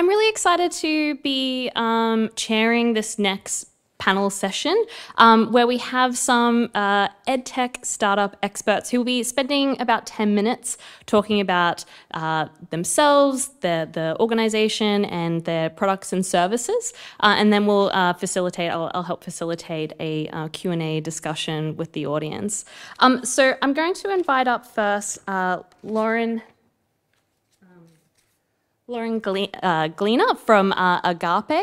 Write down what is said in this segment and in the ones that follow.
I'm really excited to be um, chairing this next panel session um, where we have some uh, edtech startup experts who will be spending about 10 minutes talking about uh, themselves, their, the organization, and their products and services. Uh, and then we'll uh, facilitate, I'll, I'll, help facilitate a uh, Q&A discussion with the audience. Um, so I'm going to invite up first uh, Lauren Lauren uh, Glina from uh, Agape.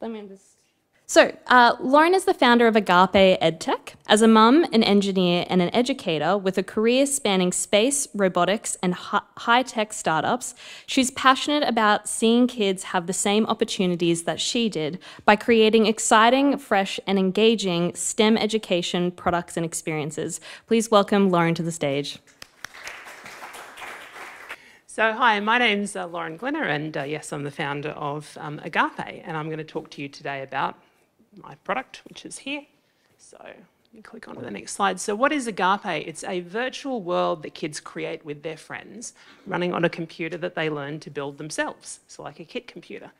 Let me just. So, uh, Lauren is the founder of Agape EdTech. As a mum, an engineer, and an educator with a career spanning space, robotics, and high tech startups, she's passionate about seeing kids have the same opportunities that she did by creating exciting, fresh, and engaging STEM education products and experiences. Please welcome Lauren to the stage. So, hi, my name's uh, Lauren Glina, and uh, yes, I'm the founder of um, Agape, and I'm going to talk to you today about my product, which is here. So, let me click on to the next slide. So, what is Agape? It's a virtual world that kids create with their friends, running on a computer that they learn to build themselves. So, like a kit computer,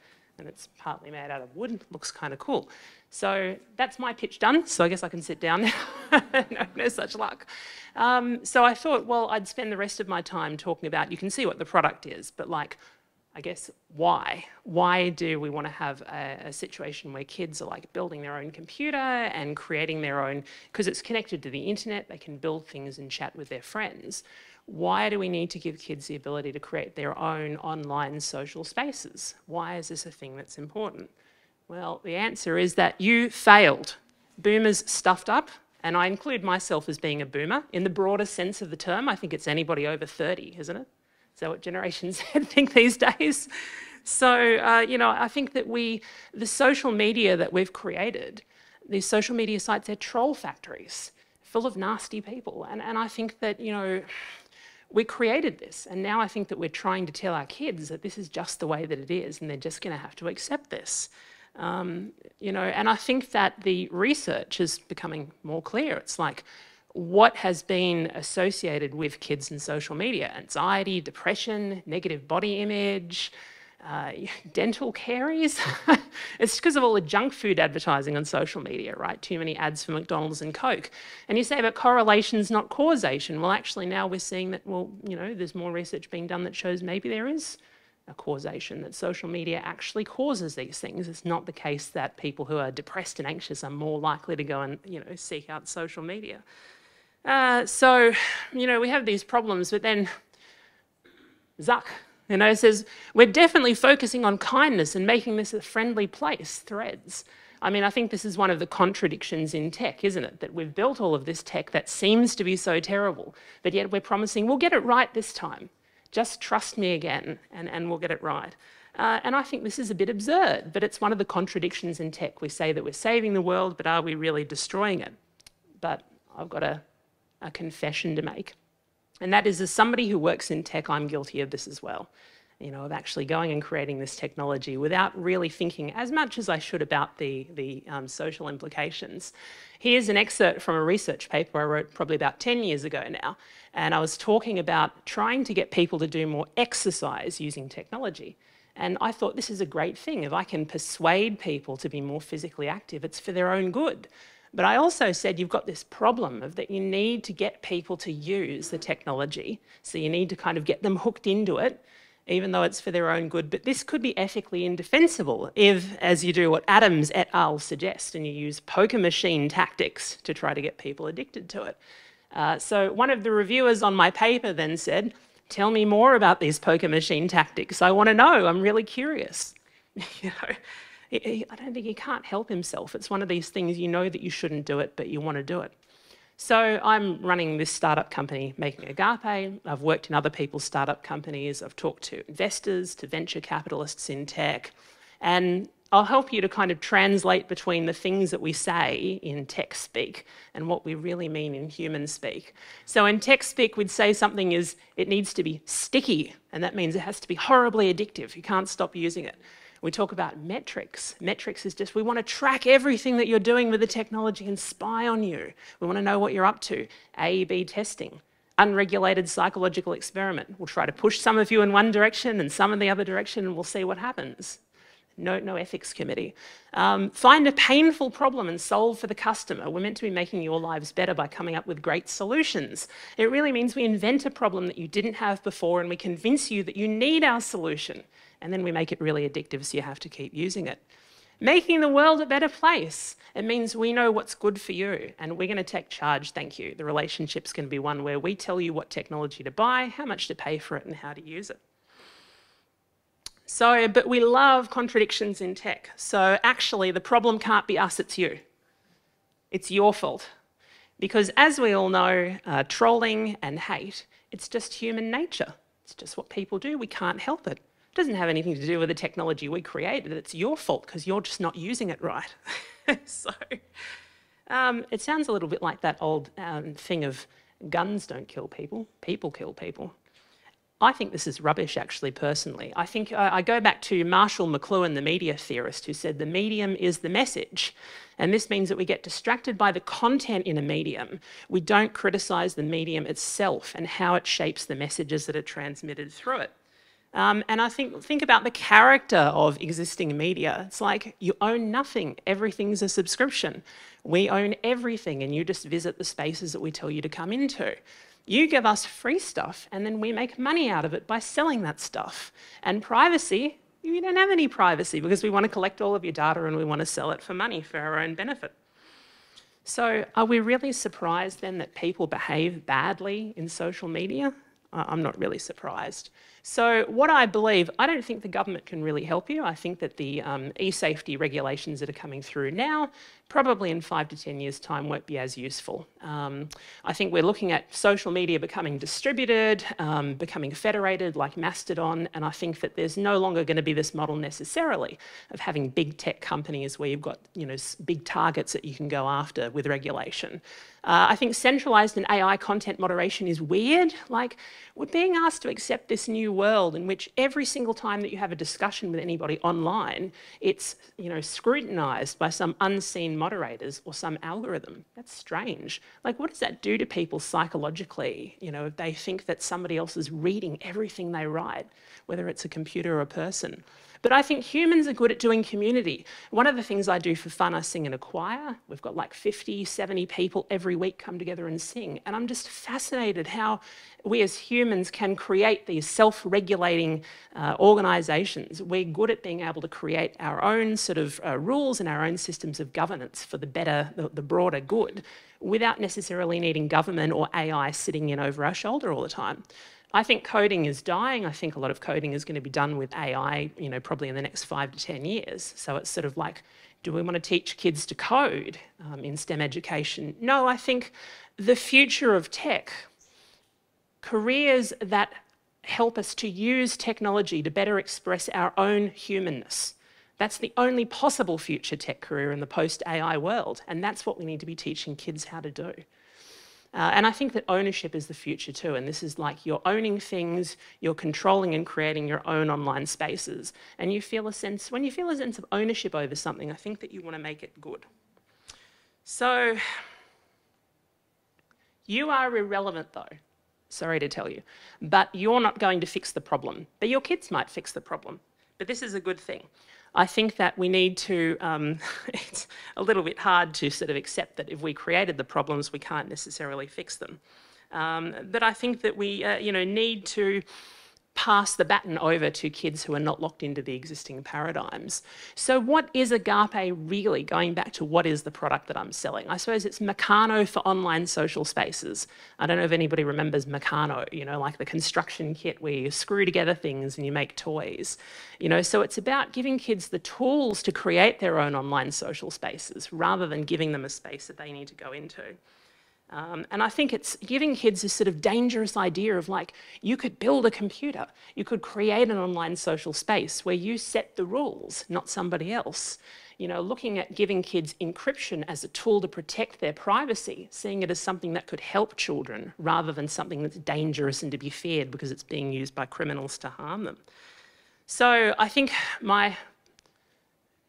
and it's partly made out of wood. Looks kind of cool. So that's my pitch done. So I guess I can sit down now. no, no, such luck. Um, so I thought, well, I'd spend the rest of my time talking about, you can see what the product is, but like, I guess, why? Why do we want to have a, a situation where kids are like building their own computer and creating their own, because it's connected to the internet, they can build things and chat with their friends. Why do we need to give kids the ability to create their own online social spaces? Why is this a thing that's important? Well, the answer is that you failed. Boomers stuffed up, and I include myself as being a boomer. In the broader sense of the term, I think it's anybody over 30, isn't it? Is that what Generation Z think these days? So, uh, you know, I think that we, the social media that we've created, these social media sites, they're troll factories full of nasty people. And, and I think that, you know, we created this. And now I think that we're trying to tell our kids that this is just the way that it is, and they're just going to have to accept this. Um, you know, and I think that the research is becoming more clear. It's like what has been associated with kids and social media anxiety, depression, negative body image, uh, dental caries. it's because of all the junk food advertising on social media, right? Too many ads for McDonald's and Coke. And you say, but correlation's not causation. Well, actually, now we're seeing that, well, you know, there's more research being done that shows maybe there is a causation, that social media actually causes these things. It's not the case that people who are depressed and anxious are more likely to go and, you know, seek out social media. Uh, so, you know, we have these problems, but then Zuck, you know, it says, we're definitely focusing on kindness and making this a friendly place, threads. I mean, I think this is one of the contradictions in tech, isn't it? That we've built all of this tech that seems to be so terrible, but yet we're promising we'll get it right this time. Just trust me again and, and we'll get it right. Uh, and I think this is a bit absurd, but it's one of the contradictions in tech. We say that we're saving the world, but are we really destroying it? But I've got a, a confession to make. And that is, as somebody who works in tech, I'm guilty of this as well you know, of actually going and creating this technology without really thinking as much as I should about the, the um, social implications. Here's an excerpt from a research paper I wrote probably about 10 years ago now, and I was talking about trying to get people to do more exercise using technology. And I thought this is a great thing. If I can persuade people to be more physically active, it's for their own good. But I also said you've got this problem of that you need to get people to use the technology. So you need to kind of get them hooked into it even though it's for their own good. But this could be ethically indefensible if, as you do what Adams et al. suggest, and you use poker machine tactics to try to get people addicted to it. Uh, so one of the reviewers on my paper then said, tell me more about these poker machine tactics. I want to know. I'm really curious. you know, I don't think he can't help himself. It's one of these things you know that you shouldn't do it, but you want to do it. So I'm running this startup company, Making Agape. I've worked in other people's startup companies. I've talked to investors, to venture capitalists in tech. And I'll help you to kind of translate between the things that we say in tech speak and what we really mean in human speak. So in tech speak, we'd say something is, it needs to be sticky, and that means it has to be horribly addictive. You can't stop using it. We talk about metrics. Metrics is just we want to track everything that you're doing with the technology and spy on you. We want to know what you're up to. A B testing. unregulated psychological experiment. We'll try to push some of you in one direction and some in the other direction, and we'll see what happens. No, no ethics committee. Um, find a painful problem and solve for the customer. We're meant to be making your lives better by coming up with great solutions. It really means we invent a problem that you didn't have before and we convince you that you need our solution. And then we make it really addictive so you have to keep using it. Making the world a better place. It means we know what's good for you and we're going to take charge, thank you. The relationship's going to be one where we tell you what technology to buy, how much to pay for it, and how to use it. So, but we love contradictions in tech. So actually, the problem can't be us, it's you. It's your fault. Because as we all know, uh, trolling and hate, it's just human nature. It's just what people do. We can't help it. It doesn't have anything to do with the technology we created. It's your fault because you're just not using it right. so um, it sounds a little bit like that old um, thing of guns don't kill people, people kill people. I think this is rubbish, actually, personally. I think uh, I go back to Marshall McLuhan, the media theorist, who said the medium is the message. And this means that we get distracted by the content in a medium. We don't criticise the medium itself and how it shapes the messages that are transmitted through it. Um, and I think think about the character of existing media. It's like you own nothing. Everything's a subscription. We own everything, and you just visit the spaces that we tell you to come into. You give us free stuff, and then we make money out of it by selling that stuff. And privacy, you don't have any privacy because we want to collect all of your data and we want to sell it for money for our own benefit. So, are we really surprised then that people behave badly in social media? I'm not really surprised. So what I believe, I don't think the government can really help you. I think that the um, e-safety regulations that are coming through now, probably in five to 10 years time won't be as useful. Um, I think we're looking at social media becoming distributed, um, becoming federated like Mastodon, and I think that there's no longer going to be this model necessarily of having big tech companies where you've got you know, big targets that you can go after with regulation. Uh, I think centralized and AI content moderation is weird. Like, we're being asked to accept this new world in which every single time that you have a discussion with anybody online, it's you know scrutinized by some unseen moderators or some algorithm. That's strange. Like, what does that do to people psychologically? You know, if they think that somebody else is reading everything they write, whether it's a computer or a person. But I think humans are good at doing community. One of the things I do for fun, I sing in a choir. We've got like 50, 70 people every week come together and sing. And I'm just fascinated how we as humans can create these self-regulating uh, organisations. We're good at being able to create our own sort of uh, rules and our own systems of governance for the better, the, the broader good, without necessarily needing government or AI sitting in over our shoulder all the time. I think coding is dying. I think a lot of coding is going to be done with AI, you know, probably in the next five to 10 years. So it's sort of like, do we want to teach kids to code um, in STEM education? No, I think the future of tech, careers that help us to use technology to better express our own humanness. That's the only possible future tech career in the post AI world. And that's what we need to be teaching kids how to do. Uh, and I think that ownership is the future too. And this is like you're owning things, you're controlling and creating your own online spaces. And you feel a sense, when you feel a sense of ownership over something, I think that you want to make it good. So, you are irrelevant though. Sorry to tell you. But you're not going to fix the problem. But your kids might fix the problem. But this is a good thing. I think that we need to, um, it's a little bit hard to sort of accept that if we created the problems, we can't necessarily fix them. Um, but I think that we, uh, you know, need to pass the baton over to kids who are not locked into the existing paradigms. So what is Agape really, going back to what is the product that I'm selling? I suppose it's Meccano for online social spaces. I don't know if anybody remembers Meccano, you know, like the construction kit where you screw together things and you make toys. You know, so it's about giving kids the tools to create their own online social spaces rather than giving them a space that they need to go into. Um, and I think it's giving kids this sort of dangerous idea of like, you could build a computer, you could create an online social space where you set the rules, not somebody else. You know, looking at giving kids encryption as a tool to protect their privacy, seeing it as something that could help children rather than something that's dangerous and to be feared because it's being used by criminals to harm them. So I think my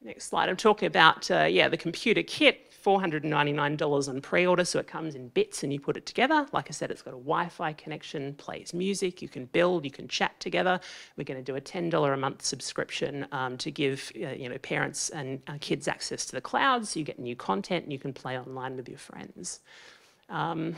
Next slide. I'm talking about, uh, yeah, the computer kit, $499 on pre-order, so it comes in bits and you put it together. Like I said, it's got a Wi-Fi connection, plays music, you can build, you can chat together. We're going to do a $10 a month subscription um, to give uh, you know parents and uh, kids access to the cloud, so you get new content and you can play online with your friends. Um,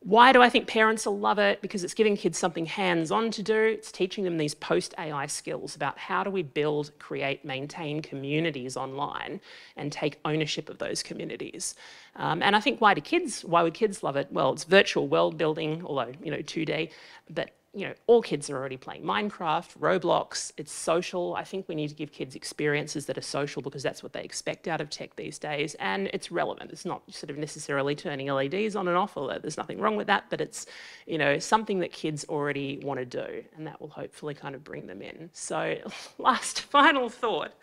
why do I think parents will love it? Because it's giving kids something hands-on to do. It's teaching them these post-AI skills about how do we build, create, maintain communities online and take ownership of those communities. Um, and I think why do kids, why would kids love it? Well, it's virtual world building, although, you know, 2D, but you know, all kids are already playing Minecraft, Roblox, it's social. I think we need to give kids experiences that are social because that's what they expect out of tech these days. And it's relevant. It's not sort of necessarily turning LEDs on and off, although there's nothing wrong with that, but it's, you know, something that kids already want to do. And that will hopefully kind of bring them in. So last final thought.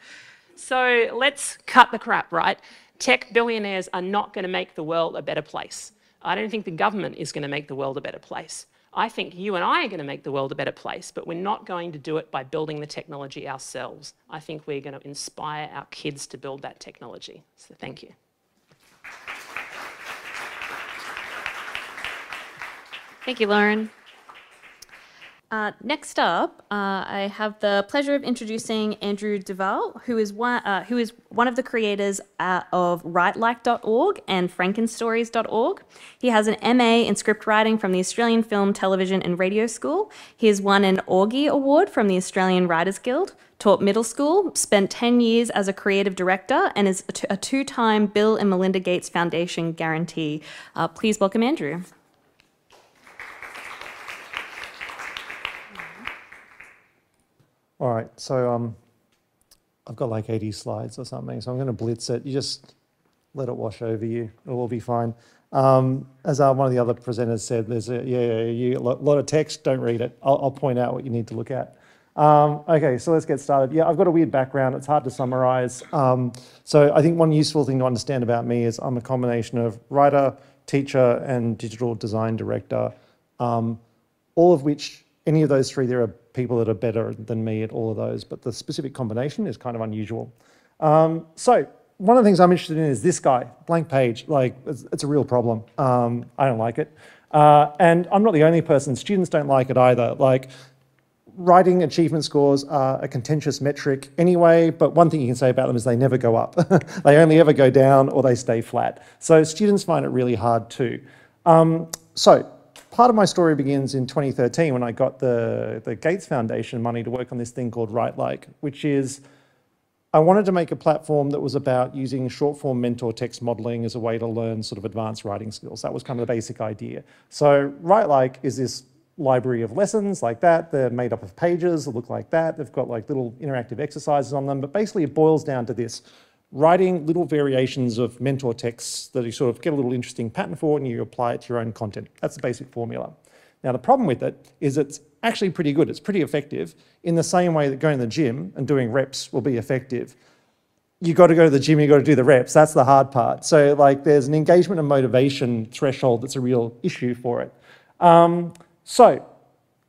So let's cut the crap, right? Tech billionaires are not going to make the world a better place. I don't think the government is going to make the world a better place. I think you and I are going to make the world a better place, but we're not going to do it by building the technology ourselves. I think we're going to inspire our kids to build that technology. So thank you. Thank you, Lauren. Uh, next up, uh, I have the pleasure of introducing Andrew Duval, who is one, uh, who is one of the creators uh, of WriteLike.org and Frankenstories.org. He has an MA in script writing from the Australian Film, Television and Radio School. He has won an AWGIE Award from the Australian Writers Guild, taught middle school, spent 10 years as a creative director, and is a two-time Bill and Melinda Gates Foundation guarantee. Uh, please welcome Andrew. All right, so um, I've got like 80 slides or something, so I'm going to blitz it. You just let it wash over you. It'll be fine. Um, as uh, one of the other presenters said, there's a yeah, yeah, a lot of text, don't read it. I'll, I'll point out what you need to look at. Um, okay, so let's get started. Yeah, I've got a weird background. It's hard to summarize. Um, so I think one useful thing to understand about me is I'm a combination of writer, teacher, and digital design director, um, all of which, any of those three, there are people that are better than me at all of those, but the specific combination is kind of unusual. Um, so one of the things I'm interested in is this guy, blank page. Like, it's, it's a real problem. Um, I don't like it. Uh, and I'm not the only person. Students don't like it either. Like, writing achievement scores are a contentious metric anyway, but one thing you can say about them is they never go up. they only ever go down or they stay flat. So students find it really hard too. Um, so part of my story begins in 2013 when I got the, the Gates Foundation money to work on this thing called WriteLike, which is I wanted to make a platform that was about using short form mentor text modeling as a way to learn sort of advanced writing skills. That was kind of the basic idea. So WriteLike is this library of lessons like that. They're made up of pages that look like that. They've got like little interactive exercises on them, but basically it boils down to this writing little variations of mentor texts that you sort of get a little interesting pattern for and you apply it to your own content. That's the basic formula. Now, the problem with it is it's actually pretty good. It's pretty effective in the same way that going to the gym and doing reps will be effective. You've got to go to the gym, you've got to do the reps. That's the hard part. So, like, there's an engagement and motivation threshold that's a real issue for it. Um, so,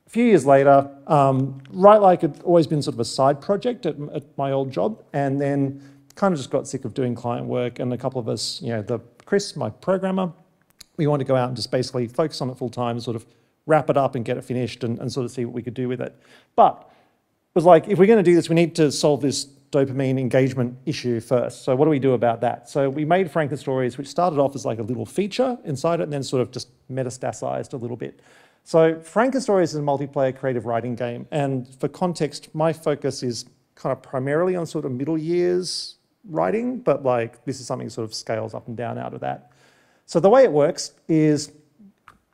a few years later, um, WriteLike had always been sort of a side project at, at my old job, and then kind of just got sick of doing client work. And a couple of us, you know, the Chris, my programmer, we wanted to go out and just basically focus on it full time, sort of wrap it up and get it finished and, and sort of see what we could do with it. But it was like, if we're going to do this, we need to solve this dopamine engagement issue first. So what do we do about that? So we made Frankenstories, which started off as like a little feature inside it and then sort of just metastasized a little bit. So Frankenstories is a multiplayer creative writing game. And for context, my focus is kind of primarily on sort of middle years writing, but like this is something sort of scales up and down out of that. So the way it works is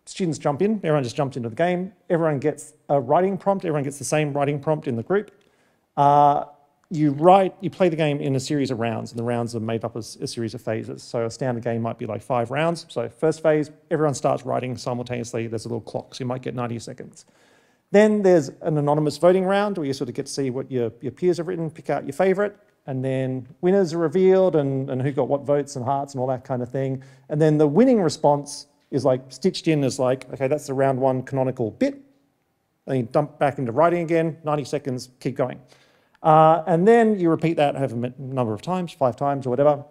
students jump in, everyone just jumps into the game, everyone gets a writing prompt, everyone gets the same writing prompt in the group. Uh, you write, you play the game in a series of rounds, and the rounds are made up as a series of phases. So a standard game might be like five rounds. So first phase, everyone starts writing simultaneously. There's a little clock, so you might get 90 seconds. Then there's an anonymous voting round where you sort of get to see what your, your peers have written, pick out your favorite and then winners are revealed and, and who got what votes and hearts and all that kind of thing. And then the winning response is like stitched in as like, okay, that's the round one canonical bit. And you dump back into writing again, 90 seconds, keep going. Uh, and then you repeat that over a number of times, five times or whatever,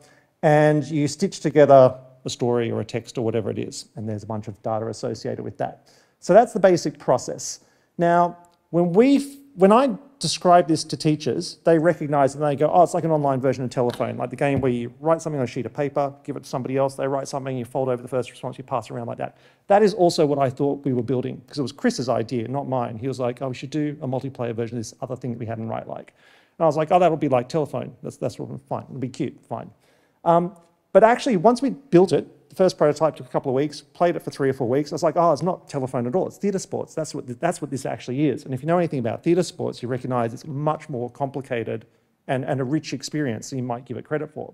and you stitch together a story or a text or whatever it is. And there's a bunch of data associated with that. So that's the basic process. Now, when we when I describe this to teachers, they recognize and they go, oh, it's like an online version of telephone, like the game where you write something on a sheet of paper, give it to somebody else, they write something, you fold over the first response, you pass around like that. That is also what I thought we were building, because it was Chris's idea, not mine. He was like, oh, we should do a multiplayer version of this other thing that we had in WriteLike. And I was like, oh, that'll be like telephone. That's, that's what, fine. It'll be cute, fine. Um, but actually, once we built it, the first prototype took a couple of weeks, played it for three or four weeks. I was like, oh, it's not telephone at all. It's theatre sports. That's what, that's what this actually is. And if you know anything about theatre sports, you recognize it's much more complicated and, and a rich experience than you might give it credit for.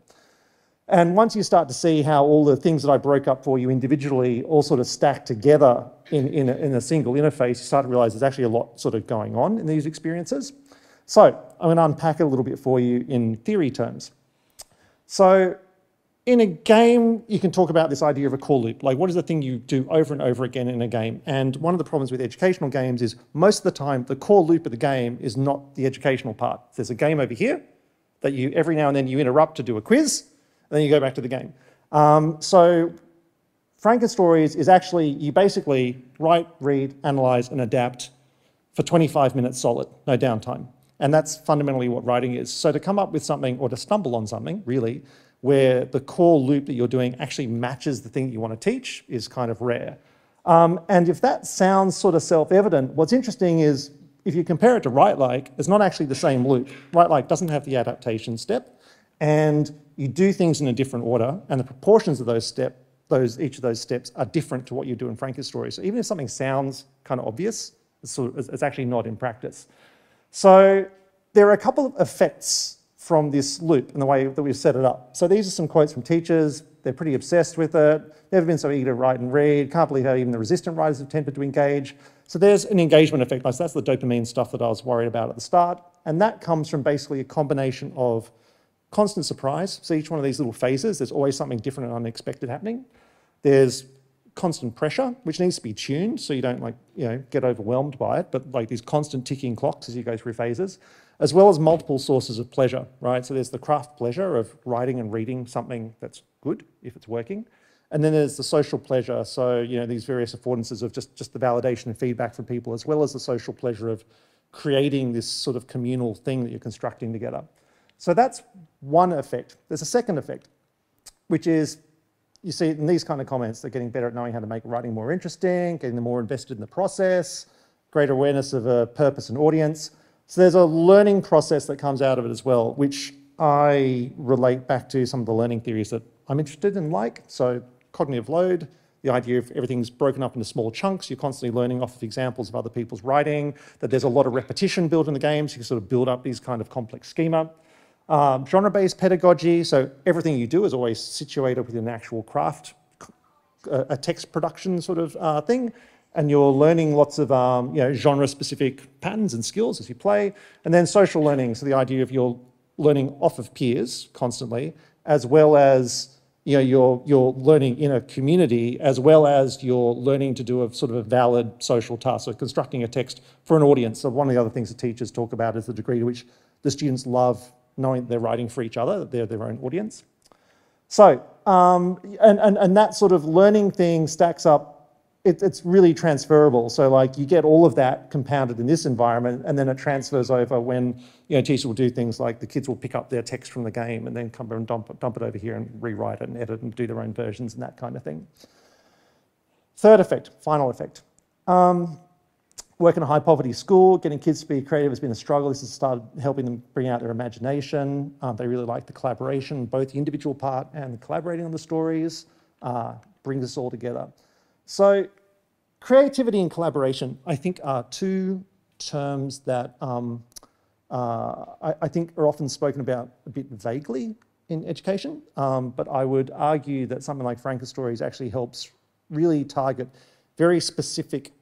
And once you start to see how all the things that I broke up for you individually all sort of stack together in, in, a, in a single interface, you start to realize there's actually a lot sort of going on in these experiences. So I'm going to unpack it a little bit for you in theory terms. So in a game, you can talk about this idea of a core loop. Like, what is the thing you do over and over again in a game? And one of the problems with educational games is most of the time, the core loop of the game is not the educational part. There's a game over here that you every now and then you interrupt to do a quiz, and then you go back to the game. Um, so, Frankenstories is actually you basically write, read, analyze, and adapt for 25 minutes solid, no downtime. And that's fundamentally what writing is. So, to come up with something or to stumble on something, really, where the core loop that you're doing actually matches the thing that you want to teach is kind of rare. Um, and if that sounds sort of self-evident, what's interesting is if you compare it to WriteLike, it's not actually the same loop. WriteLike doesn't have the adaptation step, and you do things in a different order, and the proportions of those step, those each of those steps are different to what you do in Frankenstory. So even if something sounds kind of obvious, it's, sort of, it's actually not in practice. So there are a couple of effects from this loop and the way that we've set it up. So these are some quotes from teachers. They're pretty obsessed with it. Never been so eager to write and read. Can't believe how even the resistant writers have attempted to engage. So there's an engagement effect. So that's the dopamine stuff that I was worried about at the start. And that comes from basically a combination of constant surprise. So each one of these little phases, there's always something different and unexpected happening. There's constant pressure, which needs to be tuned so you don't like, you know, get overwhelmed by it, but like these constant ticking clocks as you go through phases as well as multiple sources of pleasure, right? So there's the craft pleasure of writing and reading something that's good if it's working. And then there's the social pleasure. So, you know, these various affordances of just, just the validation and feedback from people, as well as the social pleasure of creating this sort of communal thing that you're constructing together. So that's one effect. There's a second effect, which is you see in these kind of comments, they're getting better at knowing how to make writing more interesting, getting them more invested in the process, greater awareness of a purpose and audience. So there's a learning process that comes out of it as well, which I relate back to some of the learning theories that I'm interested in, like so cognitive load, the idea of everything's broken up into small chunks. You're constantly learning off of examples of other people's writing, that there's a lot of repetition built in the game, so you can sort of build up these kind of complex schema. Um, genre-based pedagogy, so everything you do is always situated within an actual craft, a text production sort of uh, thing and you're learning lots of um, you know, genre-specific patterns and skills as you play. And then social learning, so the idea of you're learning off of peers constantly, as well as you know, you're, you're learning in a community, as well as you're learning to do a sort of a valid social task, so constructing a text for an audience. So one of the other things that teachers talk about is the degree to which the students love knowing they're writing for each other, that they're their own audience. So, um, and, and, and that sort of learning thing stacks up it, it's really transferable. So like you get all of that compounded in this environment and then it transfers over when, you know, teachers will do things like the kids will pick up their text from the game and then come and dump, dump it over here and rewrite it and edit and do their own versions and that kind of thing. Third effect, final effect. Um, work in a high poverty school, getting kids to be creative has been a struggle. This has started helping them bring out their imagination. Um, they really like the collaboration, both the individual part and collaborating on the stories, uh, brings us all together. So creativity and collaboration, I think, are two terms that um, uh, I, I, think are often spoken about a bit vaguely in education, um, but I would argue that something like Frankenstories actually helps really target very specific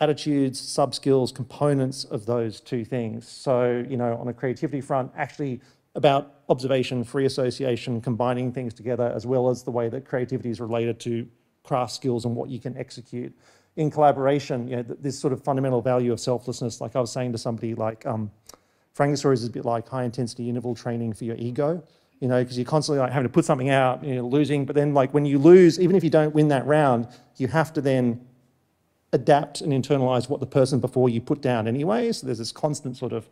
attitudes, sub-skills, components of those two things. So, you know, on a creativity front, actually about observation, free association, combining things together, as well as the way that creativity is related to craft skills and what you can execute. In collaboration, you know, this sort of fundamental value of selflessness, like I was saying to somebody like, um, Frankenstories is a bit like high intensity interval training for your ego, you know, because you're constantly like having to put something out, you know, losing. But then, like when you lose, even if you don't win that round, you have to then adapt and internalize what the person before you put down anyway. So there's this constant sort of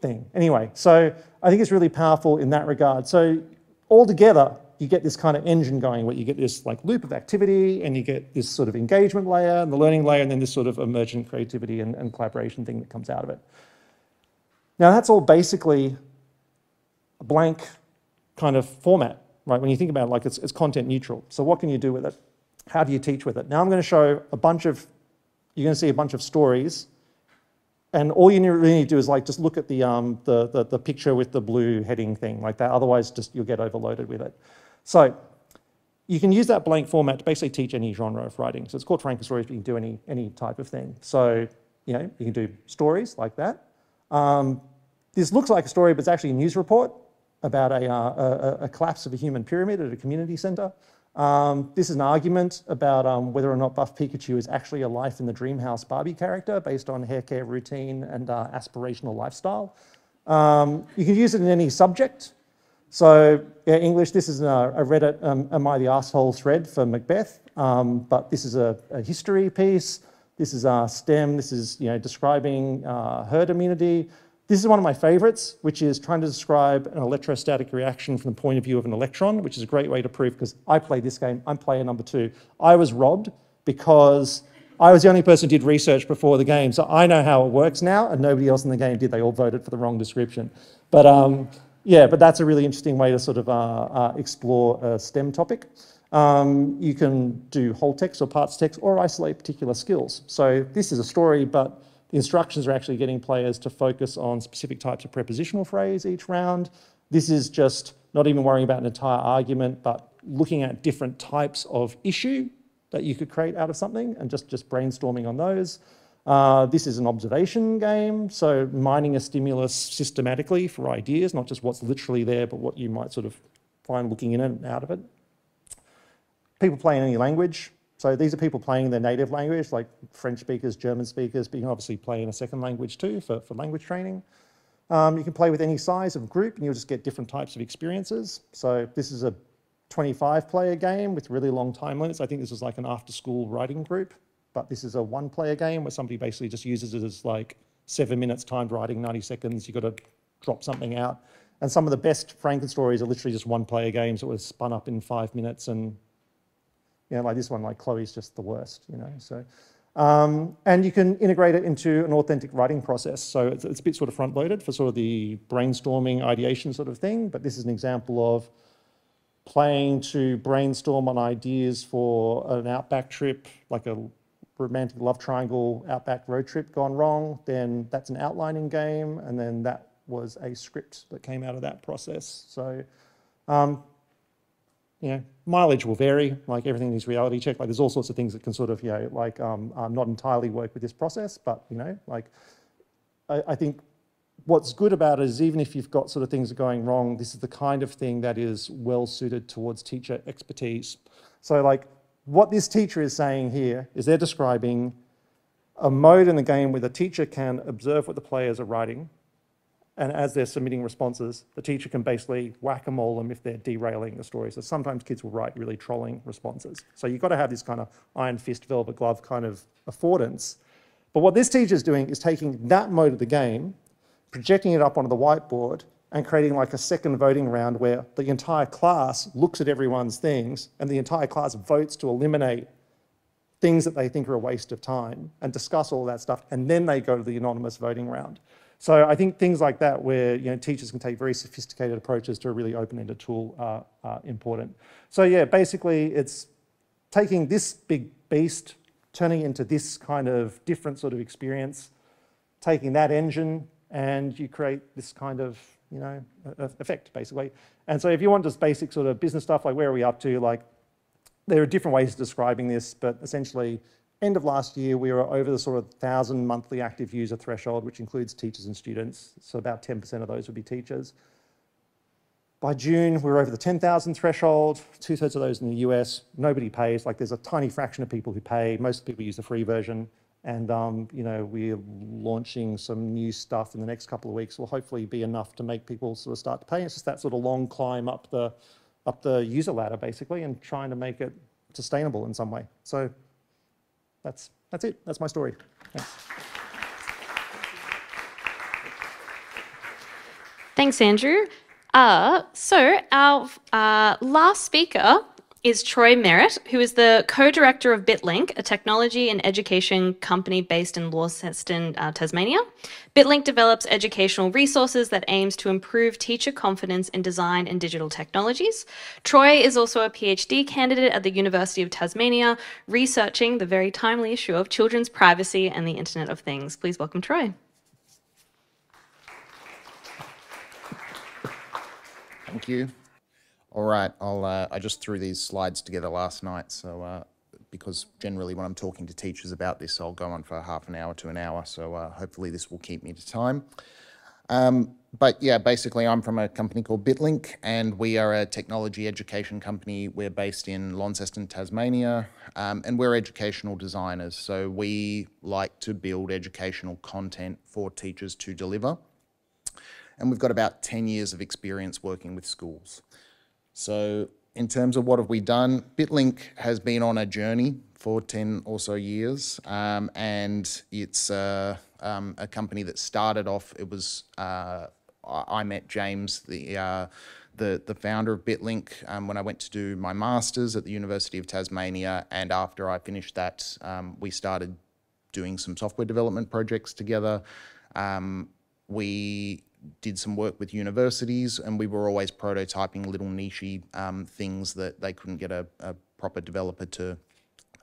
thing. Anyway, so I think it's really powerful in that regard. So altogether, you get this kind of engine going where you get this like loop of activity and you get this sort of engagement layer and the learning layer and then this sort of emergent creativity and, and collaboration thing that comes out of it. Now that's all basically a blank kind of format, right? When you think about it, like it's, it's content neutral. So what can you do with it? How do you teach with it? Now I'm going to show a bunch of, you're going to see a bunch of stories and all you really need to do is like just look at the, um, the, the, the picture with the blue heading thing like that. Otherwise, just you'll get overloaded with it. So you can use that blank format to basically teach any genre of writing. So it's called Frankenstories, but you can do any, any type of thing. So, you know, you can do stories like that. Um, this looks like a story, but it's actually a news report about a, uh, a, a collapse of a human pyramid at a community center. Um, this is an argument about um, whether or not Buff Pikachu is actually a life in the Dreamhouse Barbie character based on hair care routine and uh, aspirational lifestyle. Um, you can use it in any subject. So yeah, English, this is a, a Reddit um, Am I the Asshole thread for Macbeth, um, but this is a, a, history piece. This is uh, STEM, this is you know, describing uh, herd immunity. This is one of my favorites, which is trying to describe an electrostatic reaction from the point of view of an electron, which is a great way to prove, because I play this game, I'm player number two. I was robbed because I was the only person who did research before the game, so I know how it works now, and nobody else in the game did. They all voted for the wrong description. But um, yeah, but that's a really interesting way to sort of uh, uh, explore a STEM topic. Um, you can do whole text or parts text or isolate particular skills. So this is a story, but the instructions are actually getting players to focus on specific types of prepositional phrase each round. This is just not even worrying about an entire argument, but looking at different types of issue that you could create out of something and just, just brainstorming on those. Uh, this is an observation game, so mining a stimulus systematically for ideas, not just what's literally there, but what you might sort of find looking in and out of it. People play in any language. So these are people playing their native language, like French speakers, German speakers, but you can obviously play in a second language too for, for language training. Um, you can play with any size of group and you'll just get different types of experiences. So this is a 25 player game with really long time limits. I think this is like an after school writing group, but this is a one player game where somebody basically just uses it as like seven minutes timed writing, 90 seconds, you've got to drop something out. And some of the best Frankenstories are literally just one player games that were spun up in five minutes and you know, like this one, like Chloe's just the worst, you know. So, um, and you can integrate it into an authentic writing process. So it's, it's a bit sort of front loaded for sort of the brainstorming, ideation sort of thing. But this is an example of playing to brainstorm on ideas for an outback trip, like a romantic love triangle outback road trip gone wrong. Then that's an outlining game, and then that was a script that came out of that process. So um, you know, mileage will vary, like everything is reality check. Like there's all sorts of things that can sort of, you know, like um, um, not entirely work with this process, but you know, like I, I, think what's good about it is even if you've got sort of things going wrong, this is the kind of thing that is well suited towards teacher expertise. So like what this teacher is saying here is they're describing a mode in the game where the teacher can observe what the players are writing and as they're submitting responses, the teacher can basically whack-a-mole them if they're derailing the story. So sometimes kids will write really trolling responses. So you've got to have this kind of iron fist, velvet glove kind of affordance. But what this teacher is doing is taking that mode of the game, projecting it up onto the whiteboard, and creating like a second voting round where the entire class looks at everyone's things and the entire class votes to eliminate things that they think are a waste of time and discuss all that stuff. And then they go to the anonymous voting round. So I think things like that where you know, teachers can take very sophisticated approaches to a really open-ended tool are, are important. So yeah, basically it's taking this big beast, turning it into this kind of different sort of experience, taking that engine and you create this kind of you know, effect basically. And so if you want just basic sort of business stuff, like where are we up to, like there are different ways of describing this, but essentially End of last year, we were over the sort of 1,000 monthly active user threshold, which includes teachers and students. So about 10% of those would be teachers. By June, we were over the 10,000 threshold, two thirds of those in the US. Nobody pays, like there's a tiny fraction of people who pay. Most people use the free version. And, um, you know, we're launching some new stuff in the next couple of weeks. Will hopefully be enough to make people sort of start to pay. It's just that sort of long climb up the, up the user ladder, basically, and trying to make it sustainable in some way. So that's, that's it. That's my story. Thanks. Thanks, Andrew. Uh, so, our uh, last speaker is Troy Merritt, who is the co director of BitLink, a technology and education company based in Launceston, uh, Tasmania. BitLink develops educational resources that aims to improve teacher confidence in design and digital technologies. Troy is also a PhD candidate at the University of Tasmania, researching the very timely issue of children's privacy and the Internet of Things. Please welcome Troy. Thank you. All right, I'll, uh, I just threw these slides together last night, so uh, because generally when I'm talking to teachers about this, I'll go on for half an hour to an hour, so uh, hopefully this will keep me to time. Um, but yeah, basically I'm from a company called BitLink, and we are a technology education company. We're based in Launceston, Tasmania, um, and we're educational designers. So we like to build educational content for teachers to deliver and we've got about 10 years of experience working with schools. So in terms of what have we done, BitLink has been on a journey for 10 or so years, um, and it's uh, um, a company that started off, it was, uh, I met James, the, uh, the, the founder of BitLink, um, when I went to do my master's at the University of Tasmania, and after I finished that, um, we started doing some software development projects together. Um, we did some work with universities, and we were always prototyping little nichey um, things that they couldn't get a, a proper developer to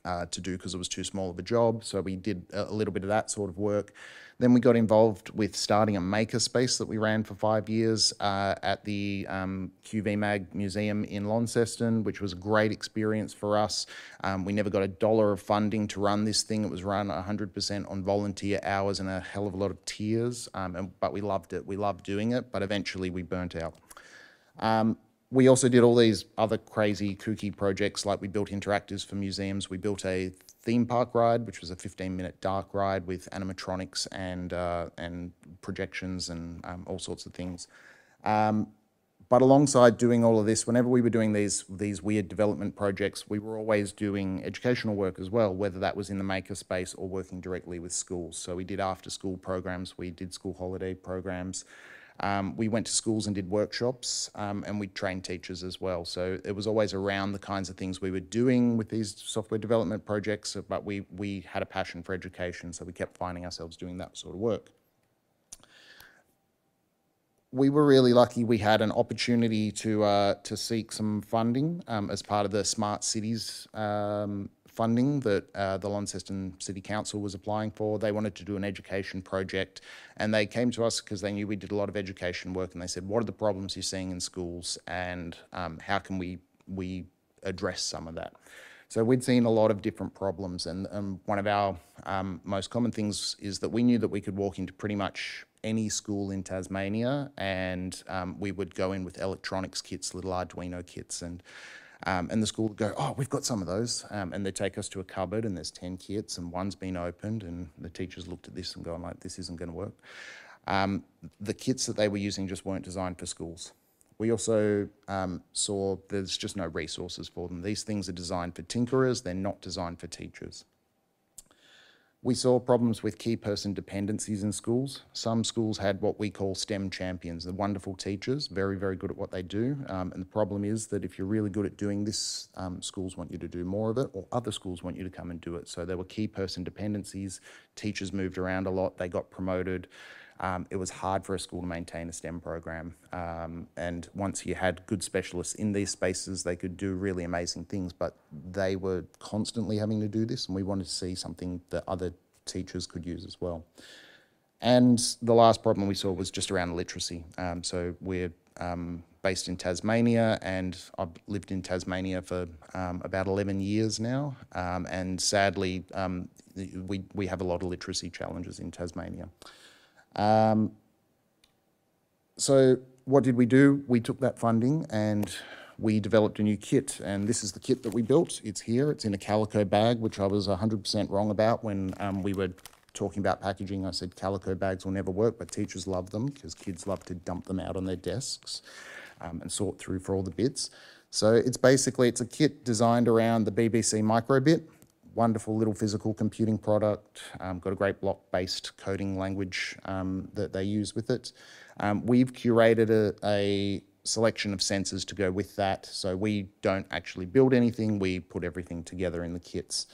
uh, to do because it was too small of a job. So we did a, little bit of that sort of work. Then we got involved with starting a makerspace that we ran for five years uh, at the um, QVMag Museum in Launceston, which was a great experience for us. Um, we never got a dollar of funding to run this thing. It was run 100% on volunteer hours and a hell of a lot of tears, um, and, but we loved it. We loved doing it, but eventually we burnt out. Um, we also did all these other crazy, kooky projects, like we built interactives for museums. We built a theme park ride, which was a 15-minute dark ride with animatronics and uh, and projections and um, all sorts of things. Um, but alongside doing all of this, whenever we were doing these these weird development projects, we were always doing educational work as well, whether that was in the makerspace or working directly with schools. So we did after-school programs, we did school holiday programs. Um, we went to schools and did workshops um, and we trained teachers as well. So it was always around the kinds of things we were doing with these software development projects, but we, we had a passion for education, so we kept finding ourselves doing that sort of work. We were really lucky we had an opportunity to, uh, to seek some funding um, as part of the Smart Cities um, funding that uh, the Launceston City Council was applying for. They wanted to do an education project and they came to us because they knew we did a lot of education work and they said, what are the problems you're seeing in schools and um, how can we, we address some of that? So we'd seen a lot of different problems and, and one of our um, most common things is that we knew that we could walk into pretty much any school in Tasmania and um, we would go in with electronics kits, little Arduino kits and um, and the school would go, oh, we've got some of those. Um, and they take us to a cupboard and there's 10 kits and one's been opened and the teachers looked at this and gone like, this isn't going to work. Um, the kits that they were using just weren't designed for schools. We also um, saw there's just no resources for them. These things are designed for tinkerers, they're not designed for teachers. We saw problems with key person dependencies in schools. Some schools had what we call STEM champions, the wonderful teachers, very, very good at what they do. Um, and the problem is that if you're really good at doing this, um, schools want you to do more of it, or other schools want you to come and do it. So there were key person dependencies. Teachers moved around a lot, they got promoted. Um, it was hard for a school to maintain a STEM program. Um, and once you had good specialists in these spaces, they could do really amazing things, but they were constantly having to do this, and we wanted to see something that other teachers could use as well. And the last problem we saw was just around literacy. Um, so we're um, based in Tasmania, and I've lived in Tasmania for um, about 11 years now. Um, and sadly, we, we have a lot of literacy challenges in Tasmania. Um, so what did we do? We took that funding and we developed a new kit, and this is the kit that we built. It's here. It's in a calico bag, which I was 100% wrong about when um, we were talking about packaging. I said calico bags will never work, but teachers love them because kids love to dump them out on their desks um, and sort through for all the bits. So it's basically it's a kit designed around the BBC micro:bit. Wonderful little physical computing product. Um, got a great block-based coding language um, that they use with it. Um, we've curated a, a selection of sensors to go with that. So we don't actually build anything, we put everything together in the kits.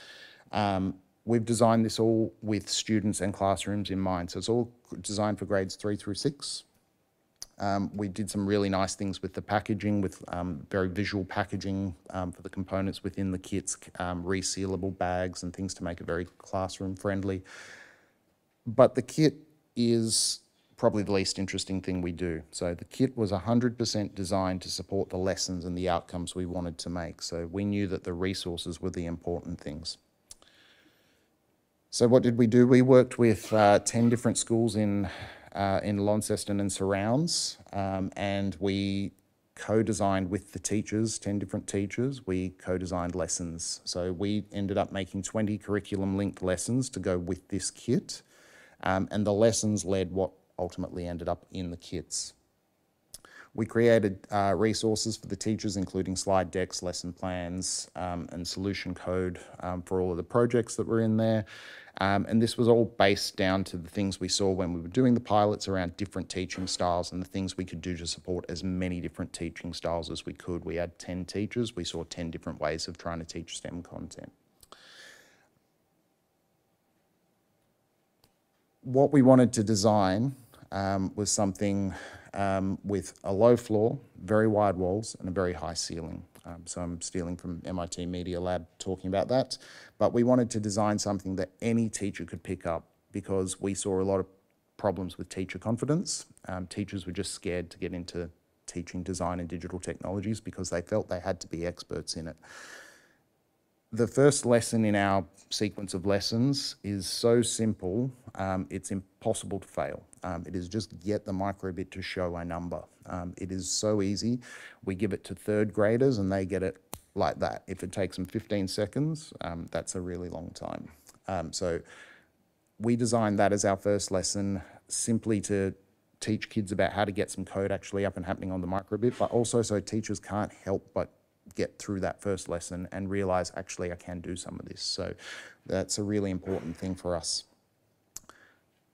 Um, we've designed this all with students and classrooms in mind. So it's all designed for grades three through six. Um, we did some really nice things with the packaging, with um, very visual packaging um, for the components within the kits, um, resealable bags and things to make it very classroom friendly. But the kit is probably the least interesting thing we do. So the kit was 100% designed to support the lessons and the outcomes we wanted to make. So we knew that the resources were the important things. So what did we do? We worked with uh, 10 different schools in, uh, in Launceston and surrounds, um, and we co-designed with the teachers, 10 different teachers, we co-designed lessons. So we ended up making 20 curriculum linked lessons to go with this kit. Um, and the lessons led what ultimately ended up in the kits. We created uh, resources for the teachers, including slide decks, lesson plans, um, and solution code um, for all of the projects that were in there. Um, and this was all based down to the things we saw when we were doing the pilots around different teaching styles and the things we could do to support as many different teaching styles as we could. We had 10 teachers, we saw 10 different ways of trying to teach STEM content. What we wanted to design um, was something um, with a low floor, very wide walls, and a very high ceiling. Um, so I'm stealing from MIT Media Lab talking about that. But we wanted to design something that any teacher could pick up because we saw a lot of problems with teacher confidence. Um, teachers were just scared to get into teaching design and digital technologies because they felt they had to be experts in it the first lesson in our sequence of lessons is so simple, um, it's impossible to fail. Um, it is just get the micro:bit to show a number. Um, it is so easy. We give it to third graders and they get it like that. If it takes them 15 seconds, um, that's a really long time. Um, so we designed that as our first lesson simply to teach kids about how to get some code actually up and happening on the micro:bit, but also so teachers can't help but get through that first lesson and realize actually I can do some of this. So that's a really important thing for us.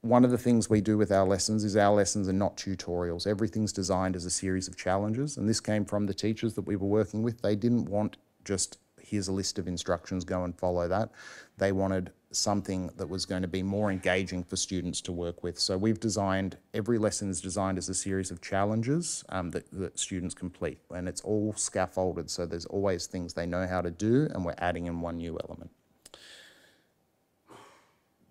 One of the things we do with our lessons is our lessons are not tutorials. Everything's designed as a series of challenges. And this came from the teachers that we were working with. They didn't want just here's a list of instructions, go and follow that. They wanted something that was going to be more engaging for students to work with. So we've designed, every lesson is designed as a series of challenges um, that, that students complete and it's all scaffolded so there's always things they know how to do and we're adding in one new element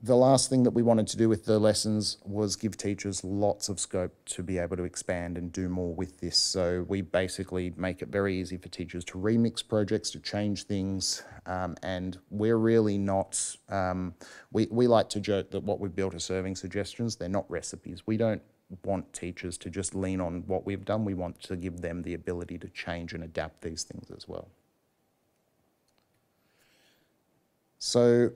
the last thing that we wanted to do with the lessons was give teachers lots of scope to be able to expand and do more with this. So we basically make it very easy for teachers to remix projects, to change things, um, and we're really not, um, we, we like to joke that what we've built are serving suggestions, they're not recipes. We don't want teachers to just lean on what we've done, we want to give them the ability to change and adapt these things as well. So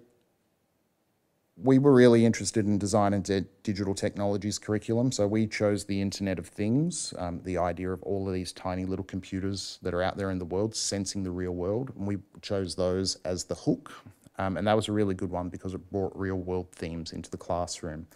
we were really interested in design and di digital technologies curriculum, so we chose the Internet of Things, um, the idea of all of these tiny little computers that are out there in the world sensing the real world, and we chose those as the hook, um, and that was a really good one because it brought real world themes into the classroom.